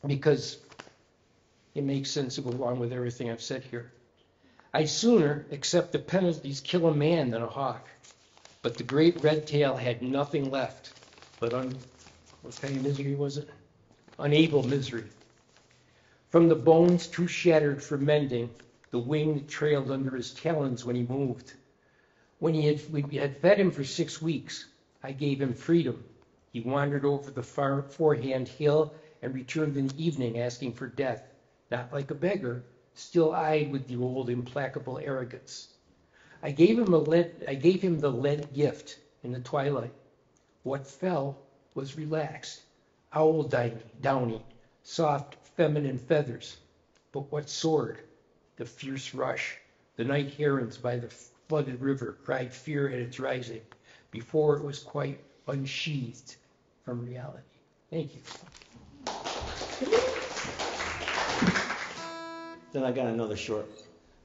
H: because it makes sense to go along with everything I've said here. I'd sooner accept the penalties kill a man than a hawk. But the great red tail had nothing left but un, what kind of misery was it? Unable misery. From the bones too shattered for mending, the wing trailed under his talons when he moved. When he had, we had fed him for six weeks, I gave him freedom he wandered over the far forehand hill and returned in the evening asking for death, not like a beggar, still eyed with the old implacable arrogance. I gave him lead, I gave him the lead gift in the twilight. What fell was relaxed, owl downy, downy, soft feminine feathers. But what soared? The fierce rush. The night herons by the flooded river cried fear at its rising, before it was quite unsheathed from reality. Thank you.
I: Then I got another short,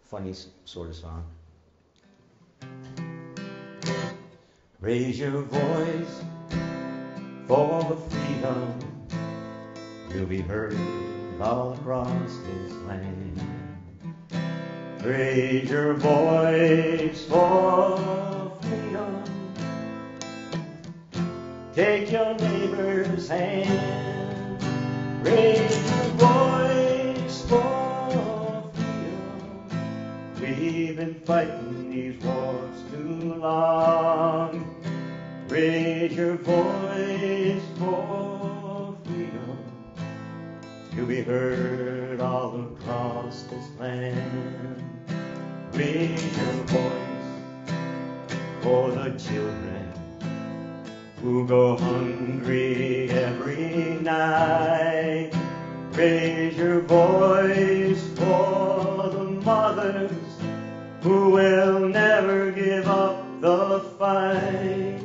I: funny sort of song. Raise your voice for the freedom you'll be heard all across this land. Raise your voice for freedom. Take your neighbor's hand. Raise your voice for been fighting these wars too long. Raise your voice for freedom. To be heard all across this land. Raise your voice for the children who go hungry every night. Raise your voice for the mothers who will never give up the fight.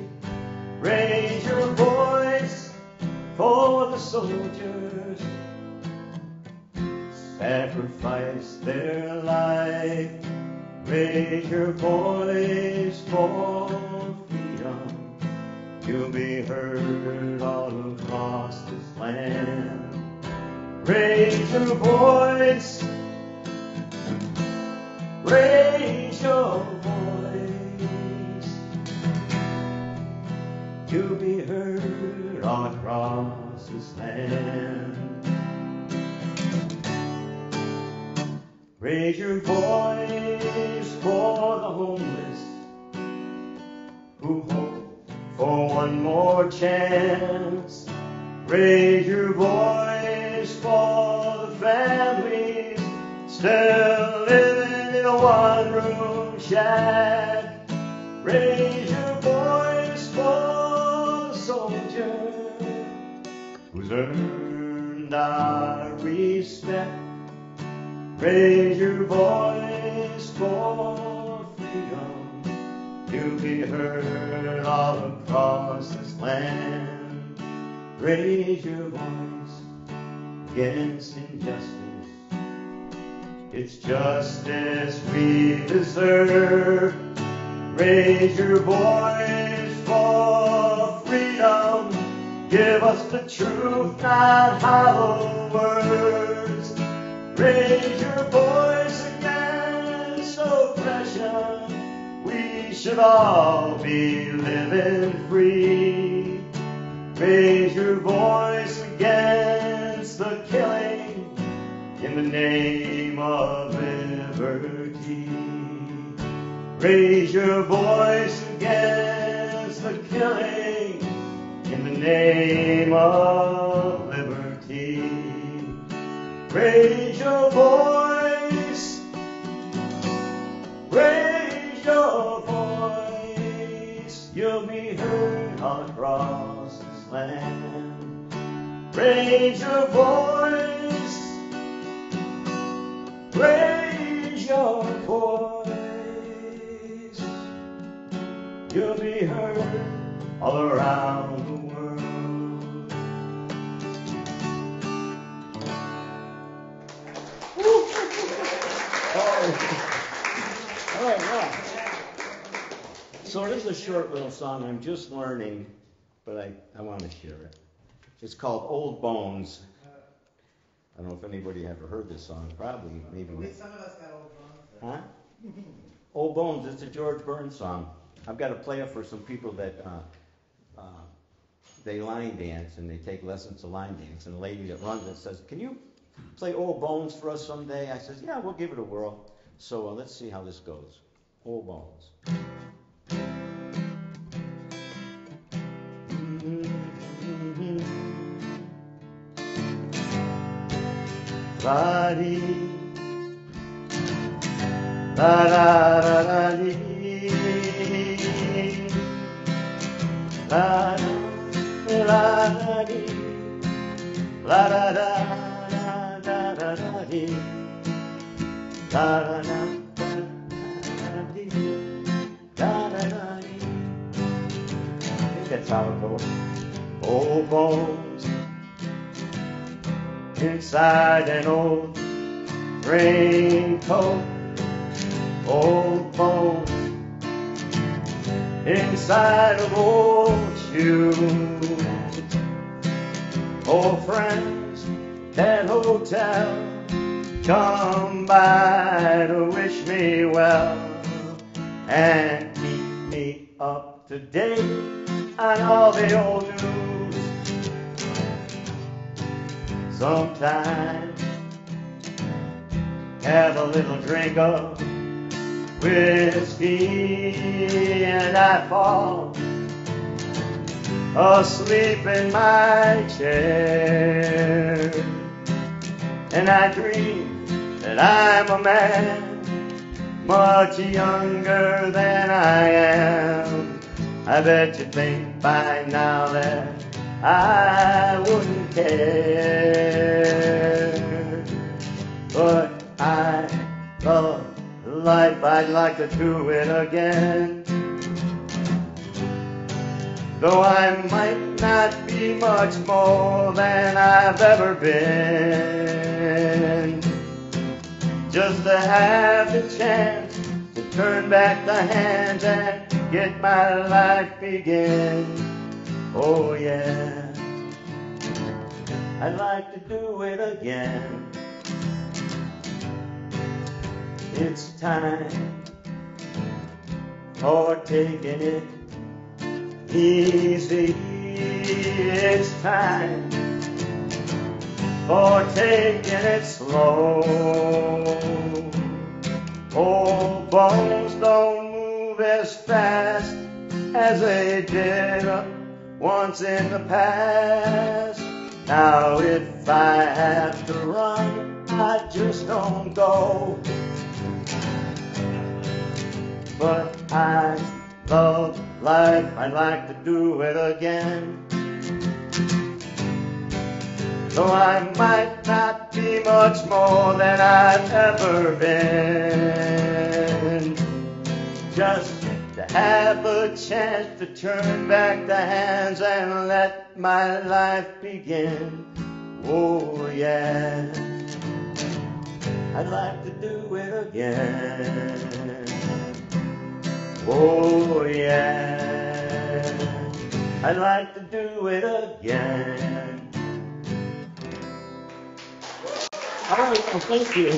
I: Raise your voice for the soldiers sacrifice their life. Raise your voice for freedom. You'll be heard all across this land. Raise your voice. Raise your voice. You'll be heard across this land. Raise your voice for the homeless who hope for one more chance. Raise your voice for the families still living. One room shack. Raise your voice for the soldier who's earned our respect. Raise your voice for freedom to be heard all across this land. Raise your voice against injustice. It's justice we deserve. Raise your voice for freedom. Give us the truth, not hollow words. Raise your voice against oppression. We should all be living free. Raise your voice against the killing in the name of liberty. Raise your voice against the killing in the name of liberty. Raise your voice. Raise your voice. You'll be heard across this land. Raise your voice. Raise your voice. You'll be heard all around the world. *laughs*
A: So this is a short little song I'm just learning, but I, I want to share it. It's called Old Bones. I don't know if anybody ever heard this song. Probably, maybe.
F: Some of us got old bones.
A: Huh? Old Bones, it's a George Burns song. I've got to play it for some people that uh, uh, they line dance and they take lessons to line dance. And the lady that runs it says, Can you play Old Bones for us someday? I says, Yeah, we'll give it a whirl. So uh, let's see how this goes. Old Bones.
I: La-dee. La-da-da-da-dee. La-da-da-da-dee. La-da-da-da-da-da-dee. La-da-da-da-da-dee. La-da-da-dee. I think that's how it goes. Oh, Old bones inside an old raincoat, old bones inside of old shoes, old friends at hotel come by to wish me well and keep me up to date on all the old news. Sometimes have a little drink of whiskey and I fall asleep in my chair and I dream that I'm a man much younger than I am. I bet you think by now that I wouldn't care. But I love life, I'd like to do it again. Though I might not be much more than I've ever been. Just to have the chance to turn back the hands and get my life begin. Oh yeah, I'd like to do it again. It's time for taking it easy. It's time for taking it slow. Old bones don't move as fast as they did once in the past. Now if I have to run, I just don't go. but I love life. I'd like to do it again. Though I might not be much more than I've ever been. Just have a chance to turn back the hands and let my life begin. Oh yeah. I'd like to do it again. Oh yeah. I'd like to do it again.
B: All right, well, thank you.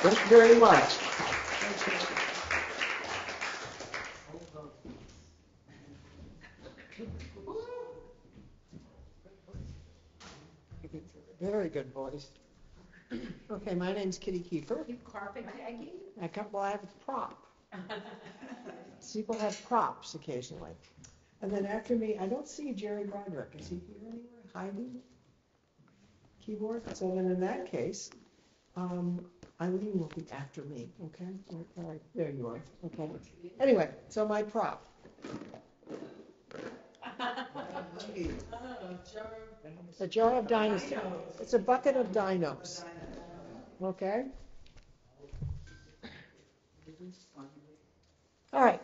B: Thank you very much. Very good, boys. Okay, my name's Kitty Kiefer.
D: You carpet?
B: I come, well, I have a prop. *laughs* People have props occasionally. And then after me, I don't see Jerry Broderick. Is he here anywhere hiding? Keyboard? So then in that case, um, Eileen will be after me, okay? All right, there you are, okay. Anyway, so my prop. A jar of dinosaurs. It's a bucket of dinos. Okay? All right.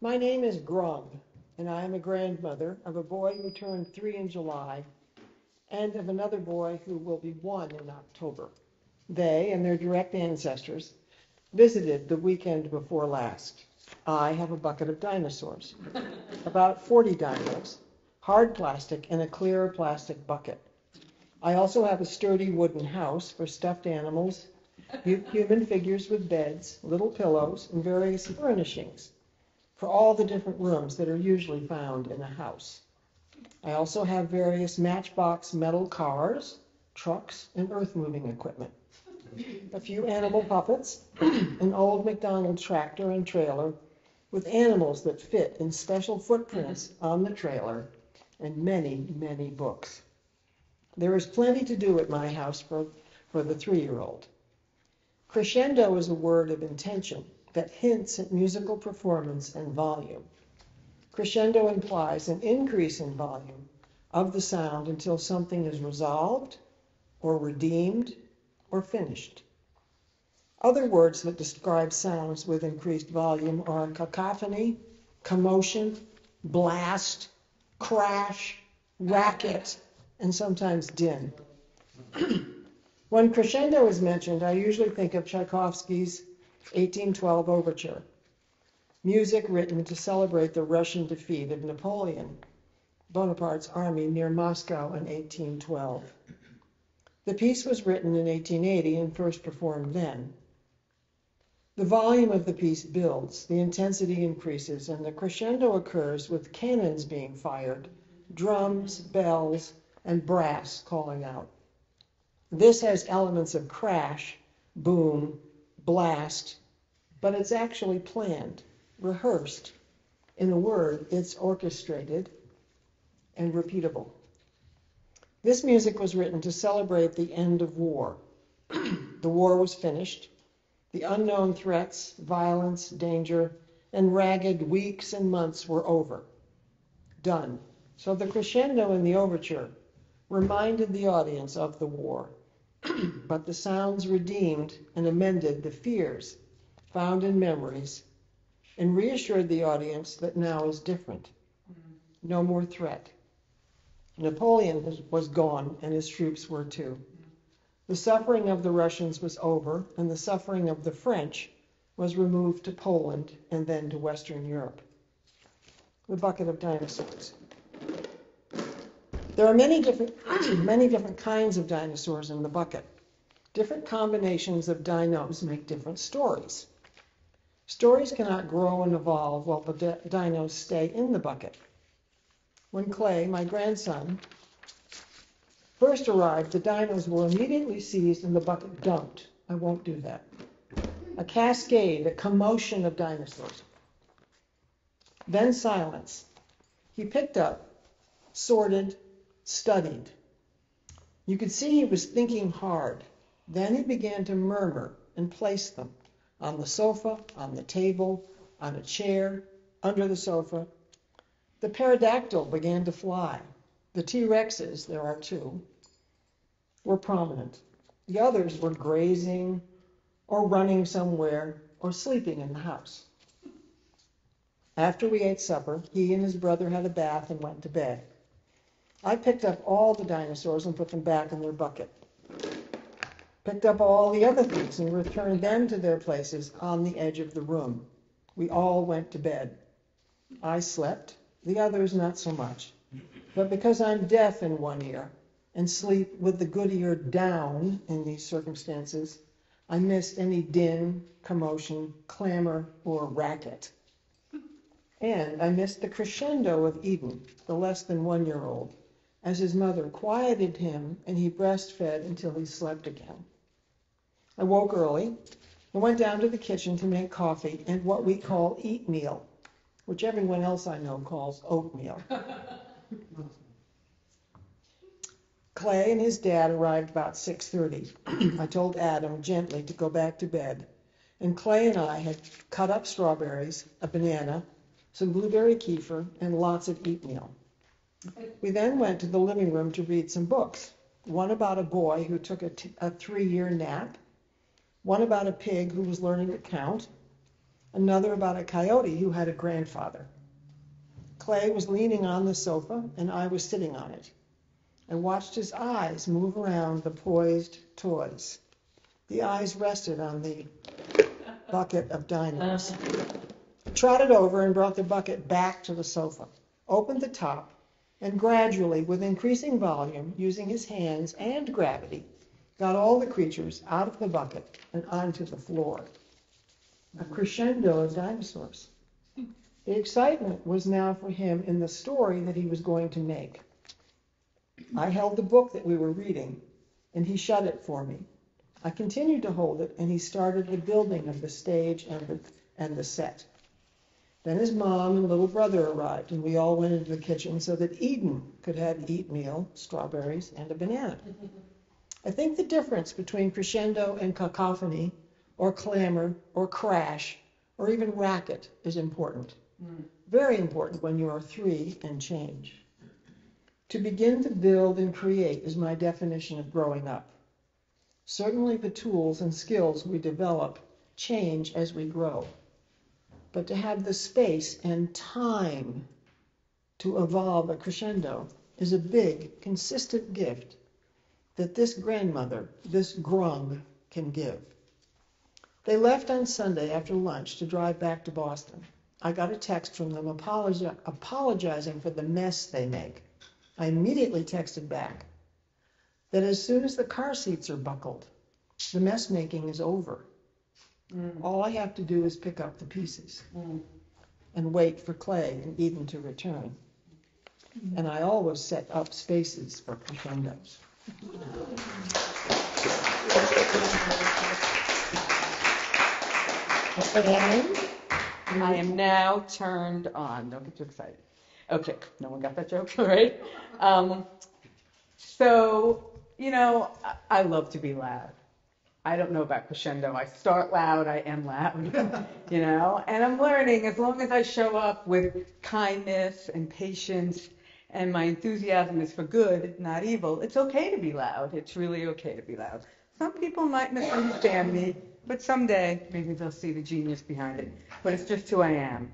B: My name is Grum, and I am a grandmother of a boy who turned three in July and of another boy who will be one in October. They and their direct ancestors visited the weekend before last. I have a bucket of dinosaurs, *laughs* about 40 dinos, hard plastic in a clear plastic bucket. I also have a sturdy wooden house for stuffed animals, human figures with beds, little pillows, and various furnishings for all the different rooms that are usually found in a house. I also have various matchbox metal cars, trucks, and earth moving equipment. A few animal puppets, *clears throat* an old McDonald tractor and trailer with animals that fit in special footprints mm-hmm. on the trailer, and many, many books. There is plenty to do at my house for, for the three year old. Crescendo is a word of intention that hints at musical performance and volume. Crescendo implies an increase in volume of the sound until something is resolved or redeemed or finished. Other words that describe sounds with increased volume are cacophony, commotion, blast, crash, racket, and sometimes din. *clears throat* when crescendo is mentioned, I usually think of Tchaikovsky's 1812 overture, music written to celebrate the Russian defeat of Napoleon Bonaparte's army near Moscow in 1812. The piece was written in 1880 and first performed then. The volume of the piece builds, the intensity increases, and the crescendo occurs with cannons being fired, drums, bells, and brass calling out. This has elements of crash, boom, blast, but it's actually planned, rehearsed. In a word, it's orchestrated and repeatable. This music was written to celebrate the end of war. *clears throat* the war was finished. The unknown threats, violence, danger, and ragged weeks and months were over. Done. So the crescendo in the overture reminded the audience of the war, *clears throat* but the sounds redeemed and amended the fears found in memories and reassured the audience that now is different. No more threat. Napoleon was- gone and his troops were too. The suffering of the Russians was over, and the suffering of the French was removed to Poland and then to Western Europe. The bucket of dinosaurs. There are many different, *clears throat* many different kinds of dinosaurs in the bucket. Different combinations of dinos make different stories. Stories cannot grow and evolve while the di- dinos stay in the bucket. When Clay, my grandson, first arrived, the dinos were immediately seized and the bucket dumped. I won't do that. A cascade, a commotion of dinosaurs. Then silence. He picked up, sorted, studied. You could see he was thinking hard. Then he began to murmur and place them, On the sofa, on the table, on a chair, under the sofa. The pterodactyl began to fly. The T Rexes, there are two, were prominent. The others were grazing or running somewhere or sleeping in the house. After we ate supper, he and his brother had a bath and went to bed. I picked up all the dinosaurs and put them back in their bucket. Picked up all the other things and returned them to their places on the edge of the room. We all went to bed. I slept, the others not so much. But because I'm deaf in one ear and sleep with the good ear down in these circumstances, I missed any din, commotion, clamor, or racket. And I missed the crescendo of Eden, the less than one year old, as his mother quieted him and he breastfed until he slept again. I woke early and went down to the kitchen to make coffee and what we call eat meal, which everyone else I know calls oatmeal. *laughs* Clay and his dad arrived about 6:30. I told Adam gently to go back to bed, and Clay and I had cut up strawberries, a banana, some blueberry kefir, and lots of eatmeal. We then went to the living room to read some books. One about a boy who took a, t- a three-year nap, one about a pig who was learning to count, another about a coyote who had a grandfather. Clay was leaning on the sofa, and I was sitting on it. I watched his eyes move around the poised toys. The eyes rested on the bucket of dinos. Trotted over and brought the bucket back to the sofa, opened the top, and gradually, with increasing volume, using his hands and gravity, got all the creatures out of the bucket and onto the floor. A crescendo of dinosaurs. The excitement was now for him in the story that he was going to make. I held the book that we were reading, and he shut it for me. I continued to hold it, and he started the building of the stage and the, and the set. Then his mom and little brother arrived, and we all went into the kitchen so that Eden could have eat meal, strawberries, and a banana. I think the difference between crescendo and cacophony, or clamor, or crash, or even racket is important. Very important when you are three and change. To begin to build and create is my definition of growing up. Certainly, the tools and skills we develop change as we grow. But to have the space and time to evolve a crescendo is a big, consistent gift that this grandmother, this grung, can give. They left on Sunday after lunch to drive back to Boston. I got a text from them apologi- apologizing for the mess they make. I immediately texted back that as soon as the car seats are buckled, the mess making is over. Mm. All I have to do is pick up the pieces mm. and wait for Clay and Eden to return. Mm-hmm. And I always set up spaces for crescendos. *laughs*
J: I am now turned on. Don't get too excited. Okay, no one got that joke, *laughs* right? Um, so, you know, I, I love to be loud. I don't know about crescendo. I start loud, I end loud, *laughs* you know, and I'm learning as long as I show up with kindness and patience and my enthusiasm is for good, not evil, it's okay to be loud. It's really okay to be loud. Some people might misunderstand me, but someday maybe they'll see the genius behind it. But it's just who I am.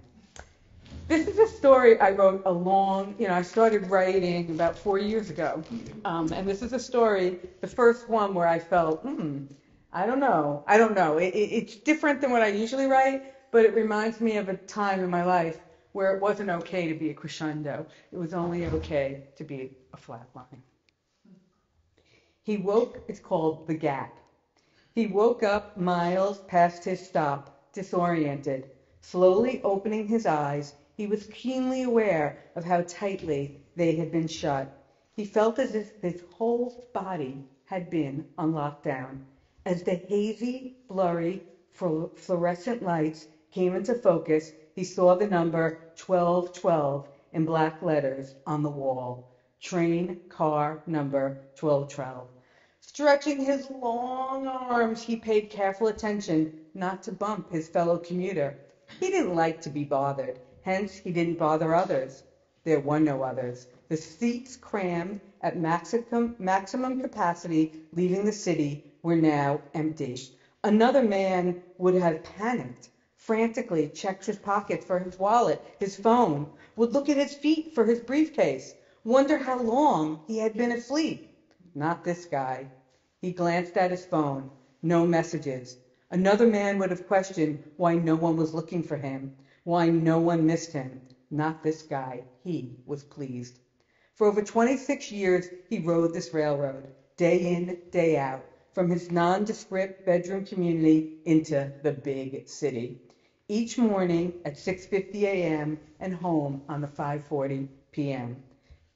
J: This is a story I wrote a long, you know, I started writing about four years ago. Um, and this is a story, the first one where I felt, hmm, I don't know. I don't know. It, it, it's different than what I usually write, but it reminds me of a time in my life where it wasn't okay to be a crescendo. It was only okay to be a flat line. He woke, it's called The Gap. He woke up miles past his stop, disoriented. Slowly opening his eyes, he was keenly aware of how tightly they had been shut. He felt as if his whole body had been on lockdown. As the hazy, blurry, fluorescent lights came into focus, he saw the number 1212 in black letters on the wall. Train car number 1212. Stretching his long arms, he paid careful attention not to bump his fellow commuter. He didn't like to be bothered, hence he didn't bother others. There were no others. The seats crammed at maximum, maximum capacity leaving the city were now empty. Another man would have panicked, frantically checked his pockets for his wallet, his phone, would look at his feet for his briefcase, wonder how long he had been asleep. Not this guy. He glanced at his phone. No messages. Another man would have questioned why no one was looking for him, why no one missed him. Not this guy. He was pleased. For over 26 years, he rode this railroad, day in, day out, from his nondescript bedroom community into the big city. Each morning at 6:50 a.m. and home on the 5:40 p.m.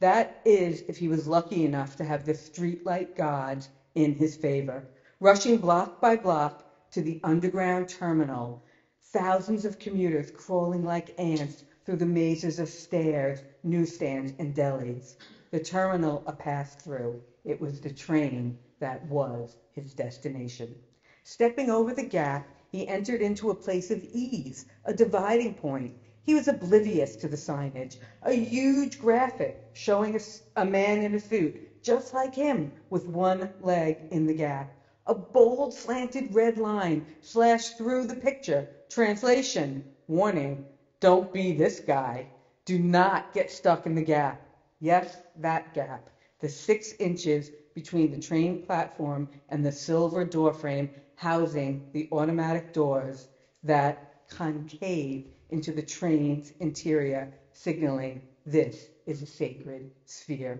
J: That is if he was lucky enough to have the streetlight gods in his favor. Rushing block by block to the underground terminal, thousands of commuters crawling like ants through the mazes of stairs, newsstands, and delis. The terminal a pass through. It was the train that was his destination. Stepping over the gap, he entered into a place of ease, a dividing point. He was oblivious to the signage, a huge graphic showing a, a man in a suit, just like him, with one leg in the gap. A bold slanted red line slashed through the picture. Translation, warning, don't be this guy. Do not get stuck in the gap. Yes, that gap. The six inches between the train platform and the silver doorframe housing the automatic doors that concave into the train's interior, signaling this is a sacred sphere.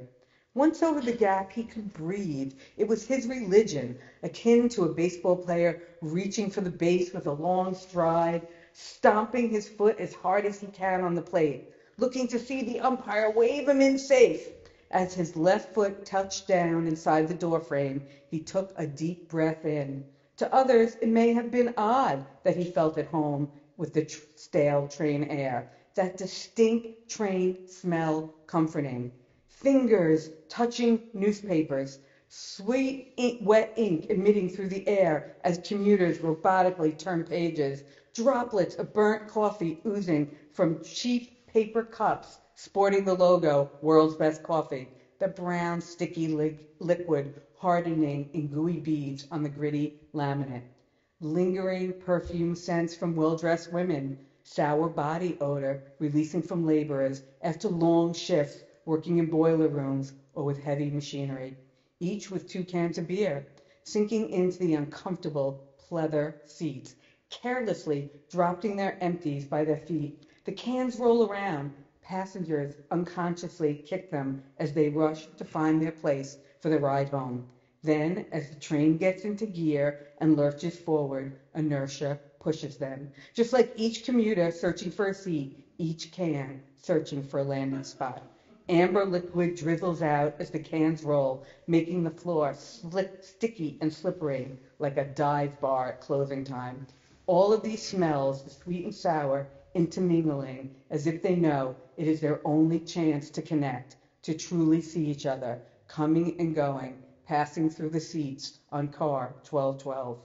J: Once over the gap, he could breathe. It was his religion, akin to a baseball player reaching for the base with a long stride, stomping his foot as hard as he can on the plate, looking to see the umpire wave him in safe. As his left foot touched down inside the doorframe, he took a deep breath in. To others, it may have been odd that he felt at home with the tr- stale train air, that distinct train smell comforting. Fingers touching newspapers, sweet ink, wet ink emitting through the air as commuters robotically turn pages, droplets of burnt coffee oozing from cheap paper cups sporting the logo World's Best Coffee, the brown sticky li- liquid hardening in gooey beads on the gritty laminate. Lingering perfume scents from well-dressed women, sour body odor releasing from laborers after long shifts working in boiler rooms or with heavy machinery, each with two cans of beer, sinking into the uncomfortable pleather seats, carelessly dropping their empties by their feet. The cans roll around. Passengers unconsciously kick them as they rush to find their place for the ride home. Then, as the train gets into gear and lurches forward, inertia pushes them. Just like each commuter searching for a seat, each can searching for a landing spot. Amber liquid drizzles out as the cans roll, making the floor slick, sticky and slippery like a dive bar at closing time. All of these smells, the sweet and sour, intermingling as if they know it is their only chance to connect, to truly see each other, coming and going, passing through the seats on car 1212.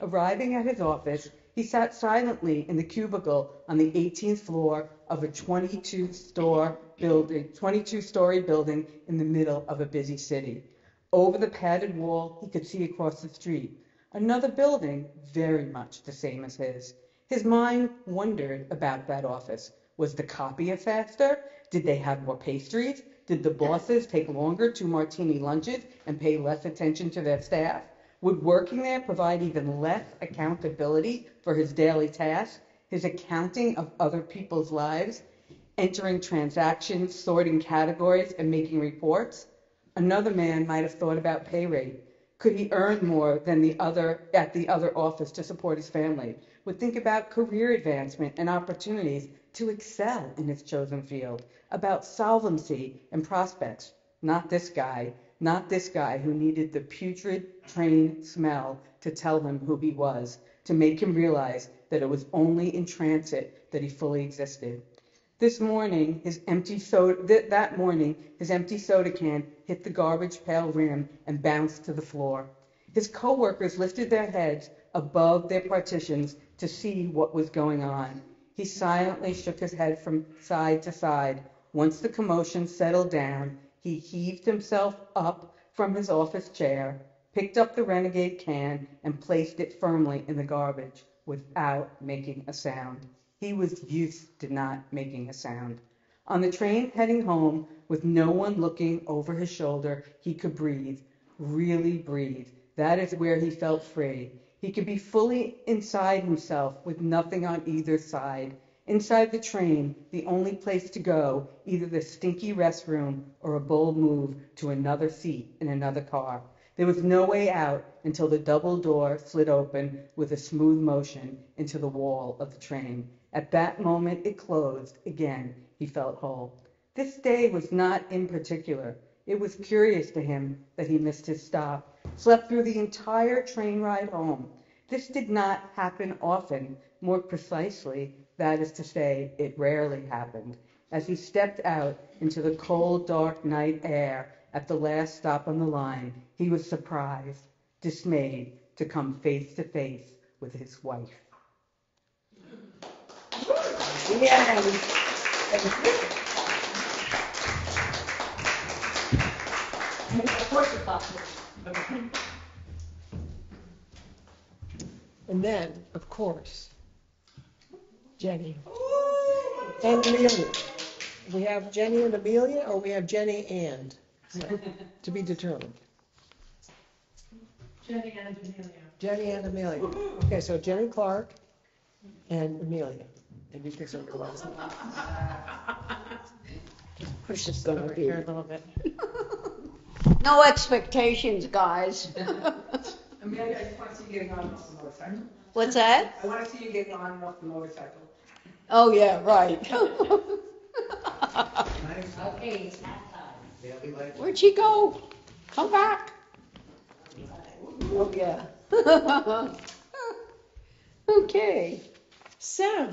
J: Arriving at his office, he sat silently in the cubicle on the 18th floor of a 22 store building, 22 story building in the middle of a busy city. Over the padded wall, he could see across the street another building very much the same as his. His mind wondered about that office. Was the copy faster? Did they have more pastries? Did the bosses take longer to martini lunches and pay less attention to their staff? Would working there provide even less accountability for his daily tasks, his accounting of other people's lives, entering transactions, sorting categories, and making reports? Another man might have thought about pay rate. Could he earn more than the other at the other office to support his family? Would think about career advancement and opportunities to excel in his chosen field, about solvency and prospects. Not this guy, not this guy who needed the putrid train smell to tell him who he was, to make him realize that it was only in transit that he fully existed. This morning, his empty soda, th- that morning, his empty soda can hit the garbage pail rim and bounced to the floor. His coworkers lifted their heads above their partitions to see what was going on. He silently shook his head from side to side. Once the commotion settled down, he heaved himself up from his office chair, picked up the renegade can, and placed it firmly in the garbage without making a sound. He was used to not making a sound. On the train heading home, with no one looking over his shoulder, he could breathe, really breathe. That is where he felt free. He could be fully inside himself with nothing on either side. Inside the train, the only place to go, either the stinky restroom or a bold move to another seat in another car. There was no way out until the double door slid open with a smooth motion into the wall of the train. At that moment it closed. Again, he felt whole. This day was not in particular. It was curious to him that he missed his stop, slept through the entire train ride home. This did not happen often. More precisely, that is to say, it rarely happened. As he stepped out into the cold, dark night air at the last stop on the line, he was surprised, dismayed, to come face to face with his wife.
B: And then, of course, Jenny. And Amelia. We have Jenny and Amelia, or we have Jenny and? So, To be determined.
D: Jenny and Amelia.
B: Jenny and Amelia. Okay, so Jenny Clark and Amelia. And you can sort of last name.
C: Who's this gonna be?
J: a little bit. *laughs*
C: No expectations, guys. *laughs*
J: Amelia, I just want to see you getting on off the motorcycle.
C: What's that?
J: I want to see you getting on and off the motorcycle.
C: Oh, yeah, right. *laughs*
E: Okay, it's half time.
C: Where'd she go? Come back. Oh, yeah. *laughs* Okay.
K: So,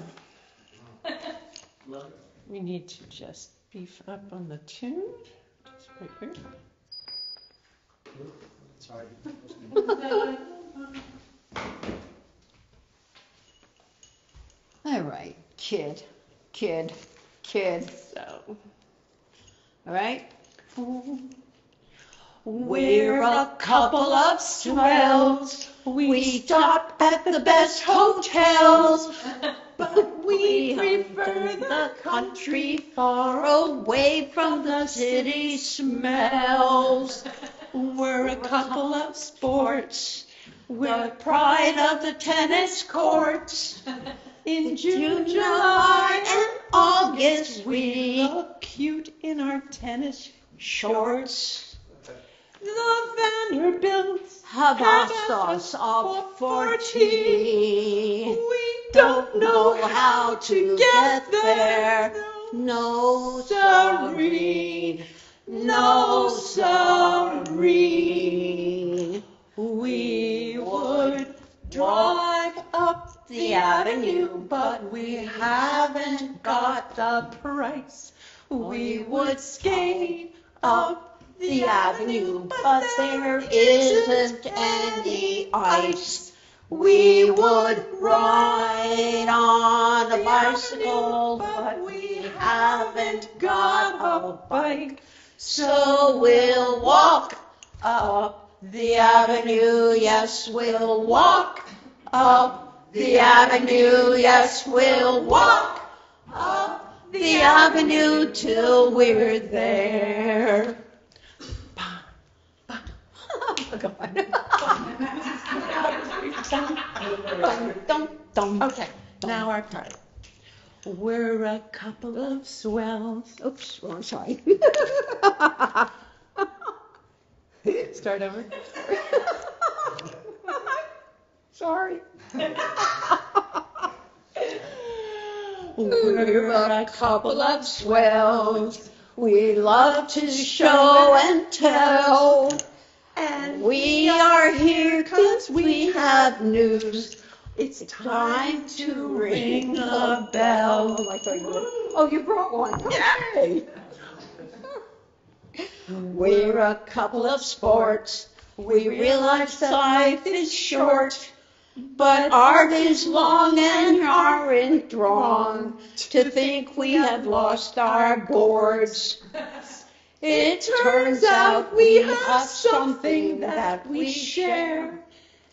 K: we need to just beef up on the tune. Just right here.
G: Sorry.
C: All right, kid, kid, kid.
K: So,
C: All right?
K: we're a couple of swells. We stop at the best hotels, but we prefer the country far away from the city smells. We're a couple of sports. We're the pride of the tennis courts. In *laughs* June, July, and August, we look cute in our tennis shorts. The Vanderbilts
C: Have asked us up for tea.
K: We don't know how to get there.
C: No,
K: Sorry, no sorry. We would drive up the avenue, but we haven't got the price. We would skate up the avenue, but there isn't any ice. We would ride on a bicycle, but we haven't got a bike. So we'll walk up the avenue, yes, we'll walk up the avenue, yes, we'll walk up the avenue till we're there. *laughs* Okay, now our part. We're a couple of swells.
C: Oops, wrong side. *laughs*
K: Start over. *laughs*
C: Sorry.
K: We're a couple of swells. We love to show and tell. And we are here 'cause we have news.
C: It's time to ring a bell.
L: Oh, I thought you oh, you brought one.
C: Yay! We're a couple of sports. We realize life is short, but art is long and aren't drawn to think we have lost our boards. It turns out we have something that we share,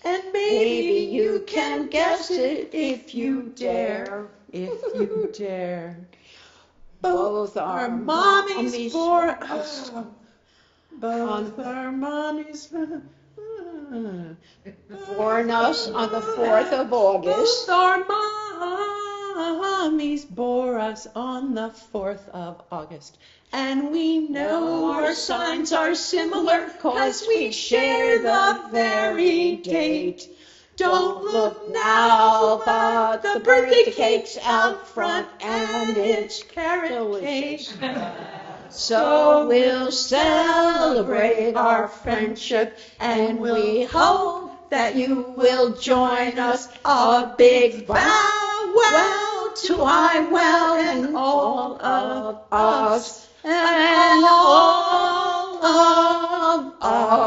C: and maybe you can guess it if you dare.
K: If you dare. *laughs*
C: Both
K: Our
C: our
K: mommies bore us. Both our mommies.
C: born us on the 4th of August.
K: Both our mommies bore us on the 4th of August. And we know our signs are similar cause we share the very date. Don't look now, but the birthday cake's out front and it's carrot cake. *laughs* So we'll celebrate our friendship and we hope that you will join us. A big bow wow to I well and all of us and all of us.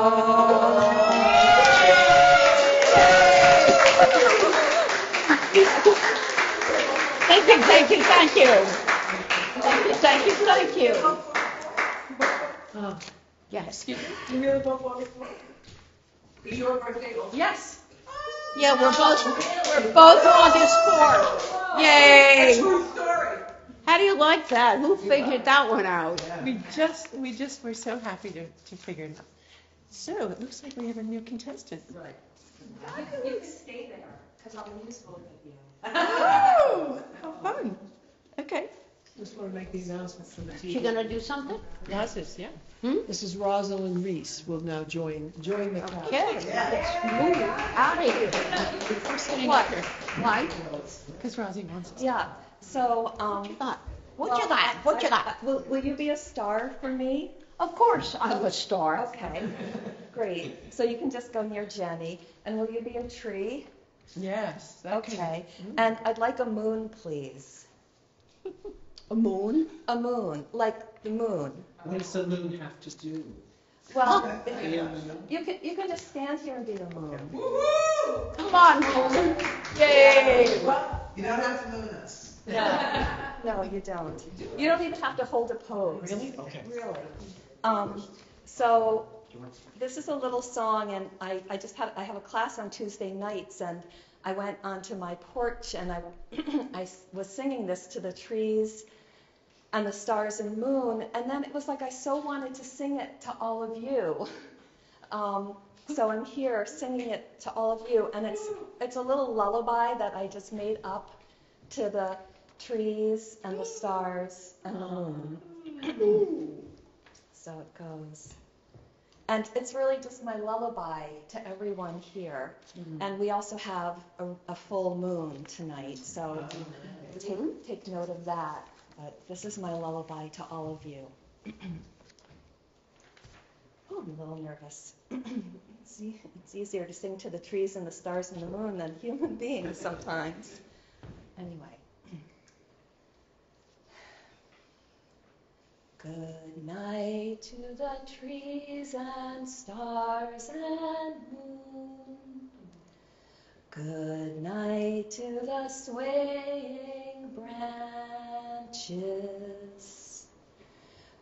C: Thank you, thank you, thank you. Thank you, thank you, thank you. Oh, yes.
M: You really both want to? Is your birthday?
K: Yes.
C: Yeah, we're both, we're both August 4th. Yay.
M: True story.
C: How do you like that? Who figured that one out?
K: We just, we just were so happy to, to figure it out. So it looks like we have a new contestant. Right.
N: You can you stay there, because I'll musical with you.
K: Oh, how fun. Okay.
B: Just want to make the announcements for the
L: You
B: TV.
L: gonna do something?
K: Glasses, yeah. Hmm?
B: This is Rosalind Reese will now join, join the crowd.
L: Okay, let's move out of here.
K: We're sitting
L: What?
K: here.
L: Why?
K: Because Rosie wants us.
N: Yeah, so, um.
L: What you got? What you got?
N: Will, will you be a star for me?
L: Of course, I'm a star.
N: Okay, great. So you can just go near Jenny. And will you be a tree?
K: Yes. that can-
N: Okay. And I'd like a moon, please.
L: A moon?
N: A moon, like the moon.
H: What does the moon have to do?
N: Well, you can, you can just stand here and be the moon.
L: Come on, moon. Yay!
H: You don't have to moon us.
N: No, no, you don't. You don't even have to hold a pose.
H: Really? Okay.
N: Really. Um, so this is a little song, and I, I just had I have a class on Tuesday nights, and I went onto my porch and I *clears throat* I was singing this to the trees and the stars and moon, and then it was like I so wanted to sing it to all of you. Um, so I'm here singing it to all of you, and it's it's a little lullaby that I just made up to the trees and the stars and the moon. So it goes. And it's really just my lullaby to everyone here. Mm-hmm. And we also have a, a full moon tonight, so oh, take, take note of that. But this is my lullaby to all of you. *clears throat* oh, I'm a little nervous. *clears throat* it's, e- it's easier to sing to the trees and the stars and the moon than human beings sometimes. Anyway. Good night to the trees and stars and moon. Good night to the swaying branches.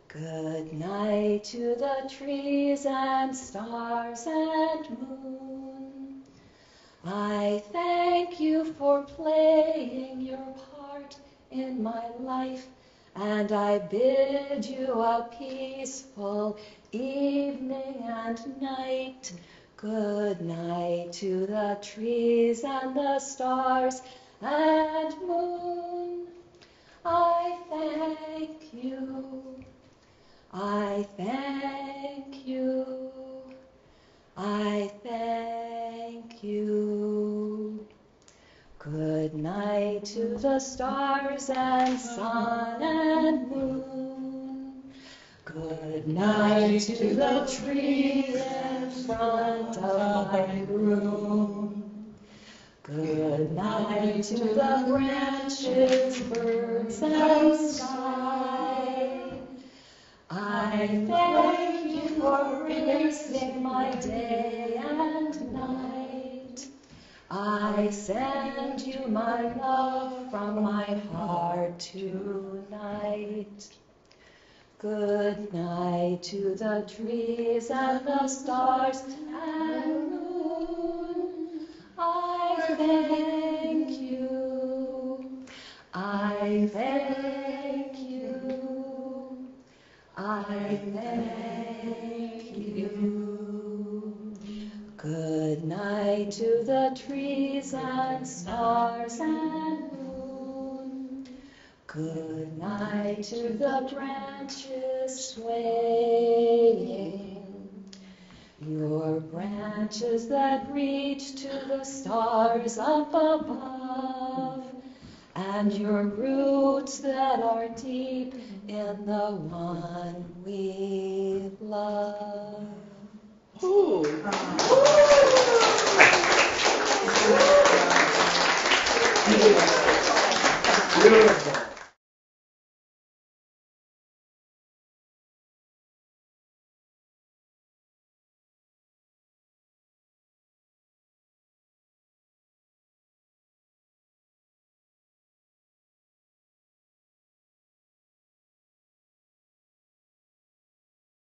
N: Good night to the trees and stars and moon. I thank you for playing your part in my life, and I bid you a peaceful evening and night. Good night to the trees and the stars and moon. I thank you. I thank you. I thank you. Good night to the stars and sun and moon. Good night to the trees in front of my room.
O: Good night to the branches, birds, and sky. I thank you for gracing my day and night. I send you my love from my heart tonight. Good night to the trees and the stars and moon. I thank you. I thank you. I thank you. Good night to the trees and stars and moon. Good night to the branches swaying. Your branches that reach to the stars up above, and your roots that are deep in the one we love.
J: Ooh.
H: Beautiful.